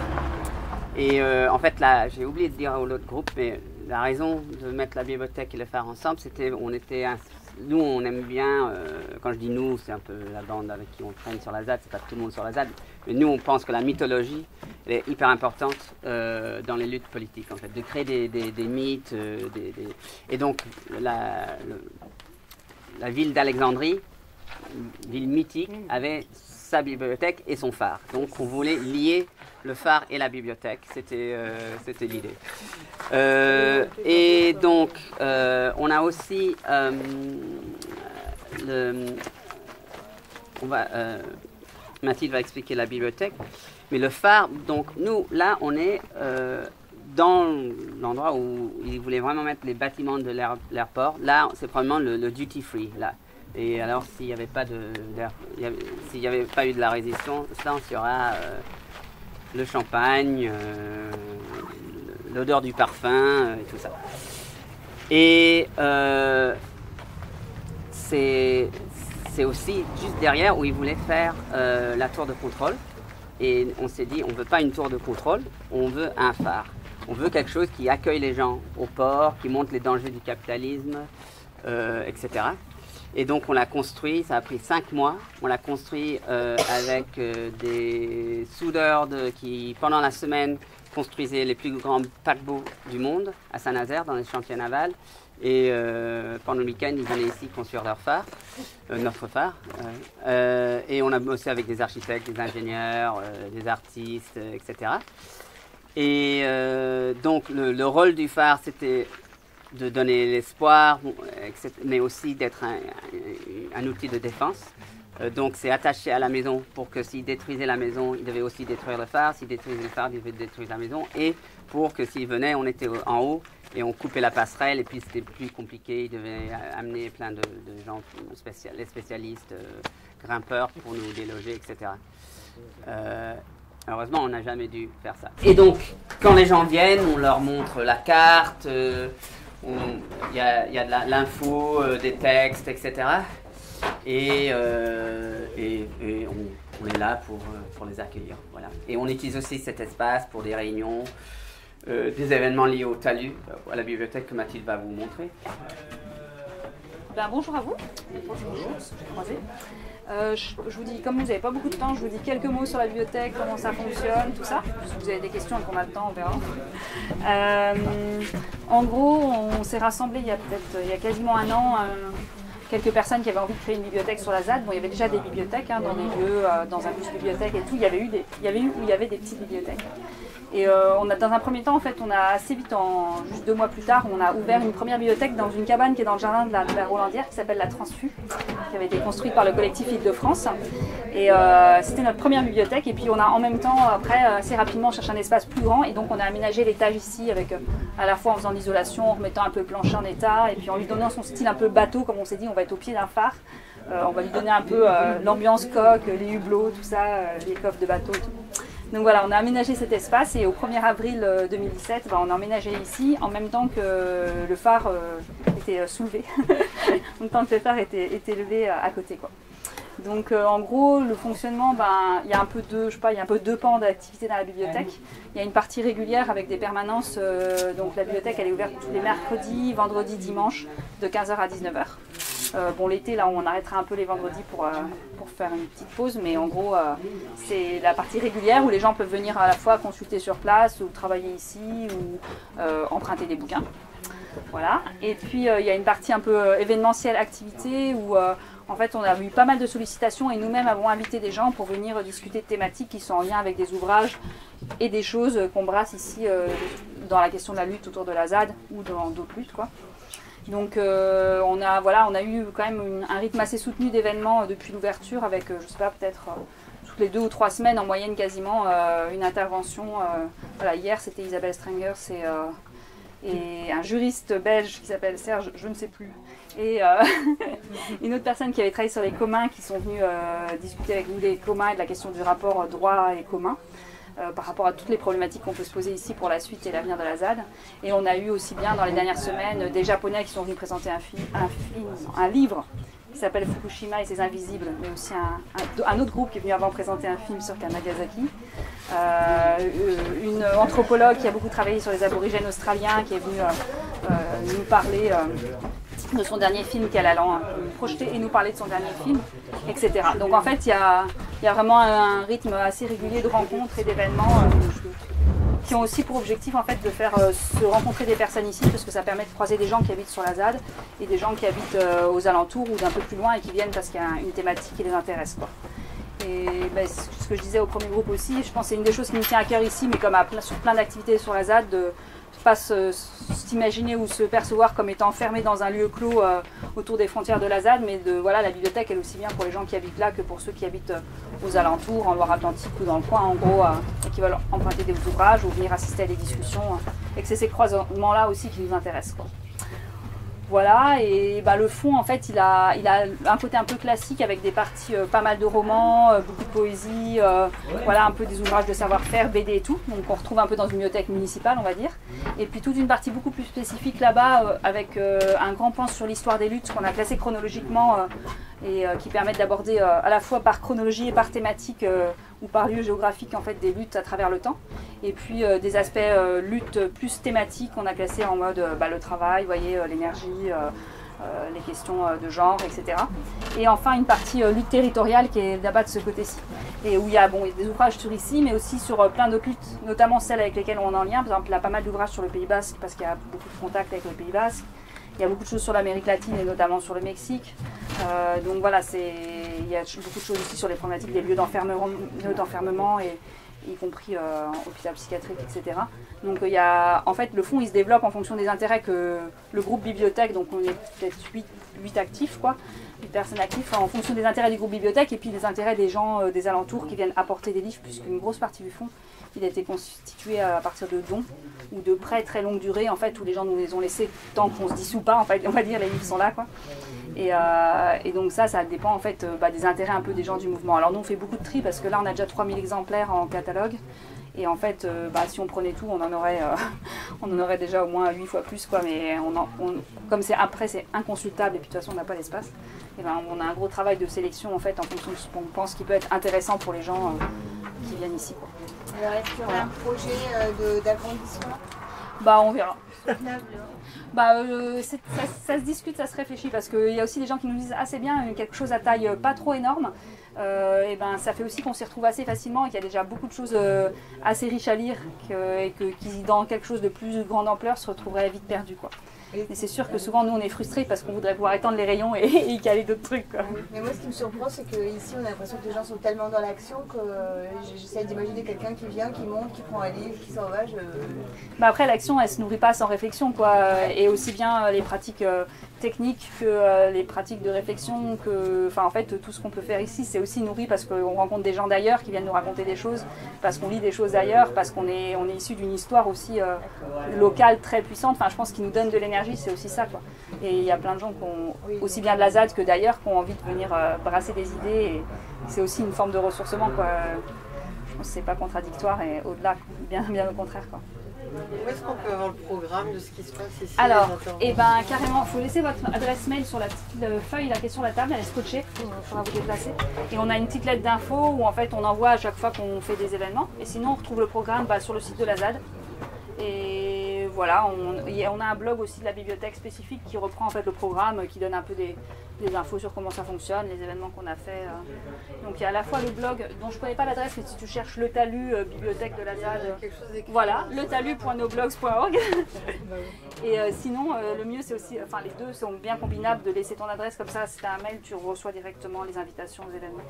Et euh, en fait, là, j'ai oublié de dire à l'autre groupe, mais la raison de mettre la bibliothèque et le phare ensemble, c'était, on était, nous, on aime bien, quand je dis nous, c'est un peu la bande avec qui on traîne sur la ZAD, c'est pas tout le monde sur la ZAD, mais nous, on pense que la mythologie elle est hyper importante euh, dans les luttes politiques, en fait, de créer des, des- des mythes, euh, des- et donc la, le- la ville d'Alexandrie, ville mythique, avait sa bibliothèque et son phare. Donc on voulait lier le phare et la bibliothèque, c'était euh, l'idée. Et donc on a aussi le, on va, Mathilde va expliquer la bibliothèque, mais le phare, donc nous là on est euh, dans l'endroit où ils voulaient vraiment mettre les bâtiments de l'airport. Là c'est probablement le, duty free là. Et alors s'il n'y avait pas de s'il n'y avait pas eu de la résistance, il y aura euh, le champagne, euh, l'odeur du parfum euh, et tout ça. Et c'est c'est aussi juste derrière où ils voulaient faire euh, la tour de contrôle. Et on s'est dit, on ne veut pas une tour de contrôle, on veut un phare. On veut quelque chose qui accueille les gens au port, qui montre les dangers du capitalisme, euh, etc. Et donc on l'a construit, ça a pris cinq mois. On l'a construit euh, avec des soudeurs de- qui, pendant la semaine, construisaient les plus grands paquebots du monde à Saint-Nazaire, dans les chantiers navals. Et euh, pendant le week-end, ils venaient ici construire leur phare, euh, notre phare. euh, et on a bossé avec des architectes, des ingénieurs, des artistes, etc. Et donc le, le rôle du phare, c'était de donner l'espoir, mais aussi d'être un, un- outil de défense. Donc c'est attaché à la maison pour que s'il détruisait la maison, il devait aussi détruire le phare. S'il détruisait le phare, il devait détruire la maison. Et pour que s'il venait, on était en haut et on coupait la passerelle et puis c'était plus compliqué. Il devait euh, amener plein de, gens, spécial, les spécialistes, euh, grimpeurs pour nous déloger, etc. Euh, Heureusement, on n'a jamais dû faire ça. Et donc, quand les gens viennent, on leur montre la carte, euh, il y a, de l'info, des textes, etc. Et, on, est là pour, pour les accueillir. Voilà. Et on utilise aussi cet espace pour des réunions, euh, des événements liés au talus, euh, à la bibliothèque que Mathilde va vous montrer. Ben, bonjour à vous. Bonjour. Euh, je, je vous dis, comme vous n'avez pas beaucoup de temps, je vous dis quelques mots sur la bibliothèque, comment ça fonctionne, tout ça. Si vous avez des questions et qu'on a le temps, on verra. Euh, en gros, on s'est rassemblés il y a peut-être, il y a quasiment un an, euh, quelques personnes qui avaient envie de créer une bibliothèque sur la ZAD. Bon, il y avait déjà des bibliothèques hein, dans des lieux, euh, dans un bus bibliothèque et tout. Il y avait eu des, il y avait eu où il y avait des petites bibliothèques. Et euh, on a, dans un premier temps, en fait, on a assez vite, en, juste deux mois plus tard, on a ouvert une première bibliothèque dans une cabane qui est dans le jardin de la, de la Rolandière qui s'appelle la Transfu, qui avait été construite par le collectif Île-de-France. Et euh, c'était notre première bibliothèque. Et puis on a en même temps, après, assez rapidement cherché un espace plus grand. Et donc on a aménagé l'étage ici avec euh, à la fois en faisant l'isolation, en remettant un peu le plancher en état, et puis en lui donnant son style un peu bateau, comme on s'est dit, on va être au pied d'un phare. On va lui donner un peu l'ambiance coque, les hublots, tout ça, les coffres de bateau tout. Donc voilà, on a aménagé cet espace et au 1er avril euh, 2017, bah, on a emménagé ici en même temps que le phare euh, était euh, soulevé. en même temps que le phare était, levé euh, à côté. Donc euh, en gros, le fonctionnement, ben, il y a un peu deux, je sais pas, il y a un peu deux pans d'activité dans la bibliothèque. Il y a une partie régulière avec des permanences. euh, donc la bibliothèque, elle est ouverte tous les mercredis, vendredis, dimanches, de 15h à 19h. Euh, bon, l'été, là, on arrêtera un peu les vendredis pour, euh, faire une petite pause, mais en gros, euh, c'est la partie régulière où les gens peuvent venir à la fois consulter sur place ou travailler ici ou emprunter des bouquins. Voilà. Et puis, il y a une partie un peu événementielle, activité, où en fait, on a eu pas mal de sollicitations et nous-mêmes avons invité des gens pour venir discuter de thématiques qui sont en lien avec des ouvrages et des choses qu'on brasse ici dans la question de la lutte autour de la ZAD ou dans d'autres luttes, quoi. Donc euh, on, a, voilà, on a eu quand même un rythme assez soutenu d'événements euh, depuis l'ouverture avec, euh, je sais pas, peut-être toutes les deux ou trois semaines en moyenne quasiment une intervention. voilà, hier c'était Isabelle Strenger et, et un juriste belge qui s'appelle Serge, je ne sais plus, et une autre personne qui avait travaillé sur les communs qui sont venus discuter avec nous des communs et de la question du rapport droit et commun. Euh, par rapport à toutes les problématiques qu'on peut se poser ici pour la suite et l'avenir de la ZAD. Et on a eu aussi bien dans les dernières semaines des Japonais qui sont venus présenter un, fi- un, film, un livre qui s'appelle Fukushima et ses invisibles, mais aussi un, autre groupe qui est venu avant présenter un film sur Kanagasaki. Euh, une anthropologue qui a beaucoup travaillé sur les aborigènes australiens qui est venue euh, nous parler de son dernier film qu'elle allait projeter et nous parler de son dernier film, etc. Donc en fait, il y a, vraiment un rythme assez régulier de rencontres et d'événements euh, qui ont aussi pour objectif en fait de faire euh, se rencontrer des personnes ici parce que ça permet de croiser des gens qui habitent sur la ZAD et des gens qui habitent euh, aux alentours ou d'un peu plus loin et qui viennent parce qu'il y a une thématique qui les intéresse. Quoi. Et ben, ce que je disais au premier groupe aussi, je pense que c'est une des choses qui nous tient à cœur ici, mais comme à sur plein d'activités sur la ZAD, de pas se- s'imaginer ou se percevoir comme étant enfermé dans un lieu clos euh, autour des frontières de la ZAD, mais de voilà la bibliothèque elle est aussi bien pour les gens qui habitent là que pour ceux qui habitent euh, aux alentours, en Loire-Atlantique ou dans le coin en gros, euh, et qui veulent emprunter des ouvrages ou venir assister à des discussions, euh, et que c'est ces croisements-là aussi qui nous intéressent. Voilà, et bah, le fond, en fait, il a, il a un côté un peu classique avec des parties, euh, pas mal de romans, euh, beaucoup de poésie, euh, voilà, un peu des ouvrages de savoir-faire, BD et tout, donc on retrouve un peu dans une bibliothèque municipale, on va dire. Et puis toute une partie beaucoup plus spécifique là-bas, avec un grand pan sur l'histoire des luttes qu'on a classé chronologiquement et qui permettent d'aborder à la fois par chronologie et par thématique ou par lieu géographique en fait des luttes à travers le temps. Et puis euh, des aspects euh, lutte plus thématiques qu'on a classés en mode euh, bah, le travail, voyez, l'énergie, les questions de genre, etc. Et enfin une partie lutte territoriale qui est là-bas de ce côté-ci. Et où il y a bon, des ouvrages sur ici, mais aussi sur plein d'autres luttes, notamment celles avec lesquelles on est en lien. Par exemple, il y a pas mal d'ouvrages sur le Pays Basque parce qu'il y a beaucoup de contacts avec le Pays Basque. Il y a beaucoup de choses sur l'Amérique latine et notamment sur le Mexique. Euh, donc voilà, il y a beaucoup de choses aussi sur les problématiques des lieux d'enfermement, y compris euh, hôpital psychiatrique, etc. Donc il y a, en fait, le fonds il se développe en fonction des intérêts que le groupe bibliothèque, donc on est peut-être 8, 8 actifs, quoi, 8 personnes actives, en fonction des intérêts du groupe bibliothèque et puis des intérêts des gens euh, des alentours qui viennent apporter des livres, puisqu'une grosse partie du fonds il a été constitué à partir de dons ou de prêts très longue durée, en fait, où les gens nous les ont laissés tant qu'on se dissout pas, en fait, on va dire, les livres sont là, quoi. Et, euh, donc ça, ça dépend en fait euh, bah, des intérêts un peu des gens du mouvement. Alors nous, on fait beaucoup de tri parce que là, on a déjà 3000 exemplaires en catalogue. Et en fait, euh, bah, si on prenait tout, on en aurait, euh, on en aurait déjà au moins 8 fois plus. Quoi. Mais comme c'est après, c'est inconsultable et puis de toute façon, on n'a pas d'espace. Et ben, on a un gros travail de sélection en fait en fonction de ce qu'on pense qui peut être intéressant pour les gens euh, qui viennent ici. Quoi. Alors, est-ce qu'il y aurait un projet euh, d'agrandissement? Bah, on verra. Bah, euh, ça, ça se discute, ça se réfléchit parce qu'il y a aussi des gens qui nous disent ah c'est bien quelque chose à taille euh, pas trop énorme. Euh, et ben ça fait aussi qu'on s'y retrouve assez facilement et qu'il y a déjà beaucoup de choses euh, assez riches à lire que- et que qui dans quelque chose de plus grande ampleur se retrouverait vite perdu quoi. Et c'est sûr que souvent nous on est frustrés parce qu'on voudrait pouvoir étendre les rayons et, et y caler d'autres trucs quoi. Mais moi, ce qui me surprend, c'est qu'ici, on a l'impression que les gens sont tellement dans l'action que euh, j'essaie d'imaginer quelqu'un qui vient, qui monte, qui prend un livre, qui s'en va. Je... Bah après, l'action, elle se nourrit pas sans réflexion, quoi. Et aussi bien euh, les pratiques euh, techniques que euh, les pratiques de réflexion, que, enfin, en fait, tout ce qu'on peut faire ici, c'est aussi nourri parce qu'on rencontre des gens d'ailleurs qui viennent nous raconter des choses, parce qu'on lit des choses d'ailleurs, parce qu'on est, on est issu d'une histoire aussi euh, locale très puissante. Enfin, je pense qu'il nous donne de l'énergie, c'est aussi ça, quoi. Et il y a plein de gens qui ont, aussi bien de la ZAD que d'ailleurs, qui ont envie de venir euh, brasser des idées. Et c'est aussi une forme de ressourcement, quoi. Je pense que c'est pas contradictoire et au-delà, bien, bien au contraire, quoi. Où est-ce qu'on peut avoir le programme de ce qui se passe ici Alors, et ben carrément, il faut laisser votre adresse mail sur la petite euh, feuille là, qui est sur la table, elle est scotchée, il faudra vous déplacer. Et on a une petite lettre d'info où en fait on envoie à chaque fois qu'on fait des événements. Et sinon on retrouve le programme bah, sur le site de la ZAD. Et voilà, on, a- on a un blog aussi de la bibliothèque spécifique qui reprend en fait le programme, qui donne un peu des, des infos sur comment ça fonctionne, les événements qu'on a fait. euh. Donc il y a à la fois le blog dont je ne connais pas l'adresse, mais si tu cherches le talus euh, bibliothèque de la ZAD, voilà, letalus.noblogs.org. Et euh, sinon, le mieux c'est aussi, enfin les deux sont bien combinables de laisser ton adresse comme ça, si tu as un mail, tu reçois directement les invitations aux événements.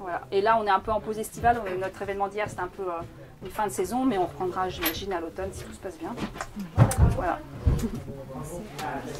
Voilà. Et là, on est un peu en pause estivale. Notre événement d'hier, c'était un peu euh, une fin de saison, mais on reprendra, j'imagine, à l'automne si tout se passe bien. Voilà.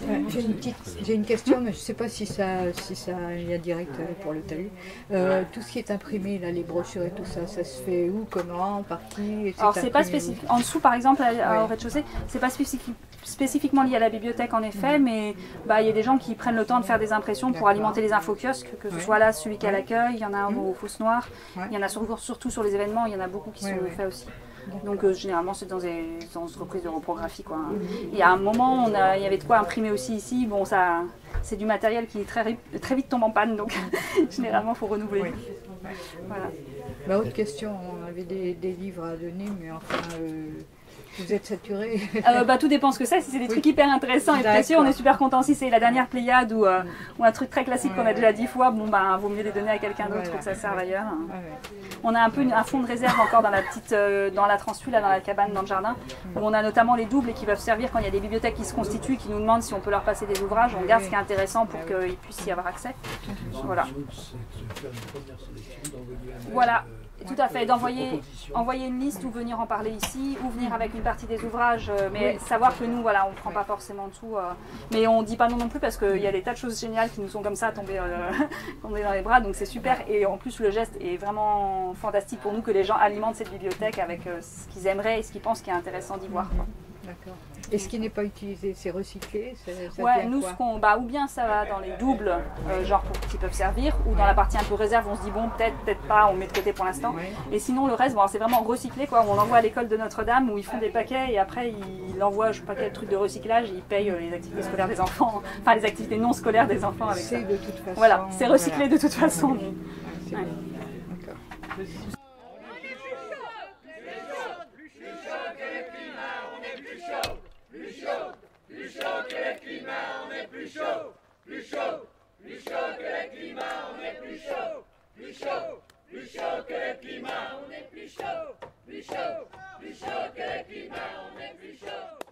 Ouais, J'ai une, petite- j'ai une question, mais je ne sais pas si ça, si ça a un lien direct euh, pour le talus. Euh, tout ce qui est imprimé, là, les brochures et tout ça, ça se fait où, comment, par qui Alors c'est pas spécifique. En dessous, par exemple, à- au rez-de-chaussée, c'est pas spécifique- spécifiquement lié à la bibliothèque en effet, mais bah, il y a des gens qui prennent le temps de faire des impressions pour alimenter les infokiosques, que ce Ouais. soit là celui qui est à l'accueil, il y en a un au Fosse Noire, Ouais. il y en a sur- surtout sur les événements, il y en a beaucoup qui Ouais, sont faits aussi. Donc euh, généralement c'est dans des, dans des reprises de reprographie quoi. Il y a un moment on a- il y avait de quoi imprimer aussi ici. Bon ça c'est du matériel qui très, très vite tombe en panne donc généralement il faut renouveler. Voilà. Bah, autre question, on avait des, des livres à donner, mais enfin, euh, vous êtes saturé Euh, bah, tout dépend ce que c'est. Si c'est des trucs hyper intéressants et précieux, on est super content. Si c'est la dernière Pléiade ou, euh, ou un truc très classique qu'on a déjà dix fois, bon bah vaut mieux les donner à quelqu'un d'autre Voilà. que ça serve ailleurs. On a un peu une- un fond de réserve encore dans la petite, euh, dans la là, dans la cabane, dans le jardin, où on a notamment les doubles et qui peuvent servir quand il y a des bibliothèques qui se constituent, qui nous demandent si on peut leur passer des ouvrages. On garde ce qui est intéressant pour qu'ils puissent y avoir accès. Voilà. Voilà, tout à fait. D'envoyer envoyer une liste ou venir en parler ici, ou venir avec une partie des ouvrages, euh, mais Oui. savoir que nous, voilà, on ne prend pas forcément tout. euh, mais on dit pas non non plus parce qu'il y a des tas de choses géniales qui nous sont comme ça tombées, euh, tombées dans les bras, donc c'est super. Et en plus, le geste est vraiment fantastique pour nous que les gens alimentent cette bibliothèque avec euh, ce qu'ils aimeraient et ce qu'ils pensent qui est intéressant d'y voir. quoi. D'accord. Et ce qui n'est pas utilisé, c'est recyclé ça Ouais, nous, ce qu'on, bah, ou bien ça va dans les doubles, euh, genre pour, qui peuvent servir, ou dans la partie un peu réserve, on se dit bon, peut-être, peut-être pas, on met de côté pour l'instant. Et sinon, le reste, bon, c'est vraiment recyclé, quoi. On l'envoie à l'école de Notre-Dame où ils font des paquets et après ils l'envoient, je sais pas quel truc de recyclage, et ils payent euh, les activités scolaires des enfants, enfin les activités non scolaires des enfants avec ça. De toute façon. Voilà, c'est recyclé voilà. de toute façon. Ouais. bon. D'accord. Plus chaud, plus chaud que le climat, on est plus chaud, plus chaud, plus chaud que le climat, on est plus chaud, plus chaud, plus chaud que le climat, on est plus chaud, plus chaud, plus chaud que le climat, on est plus chaud.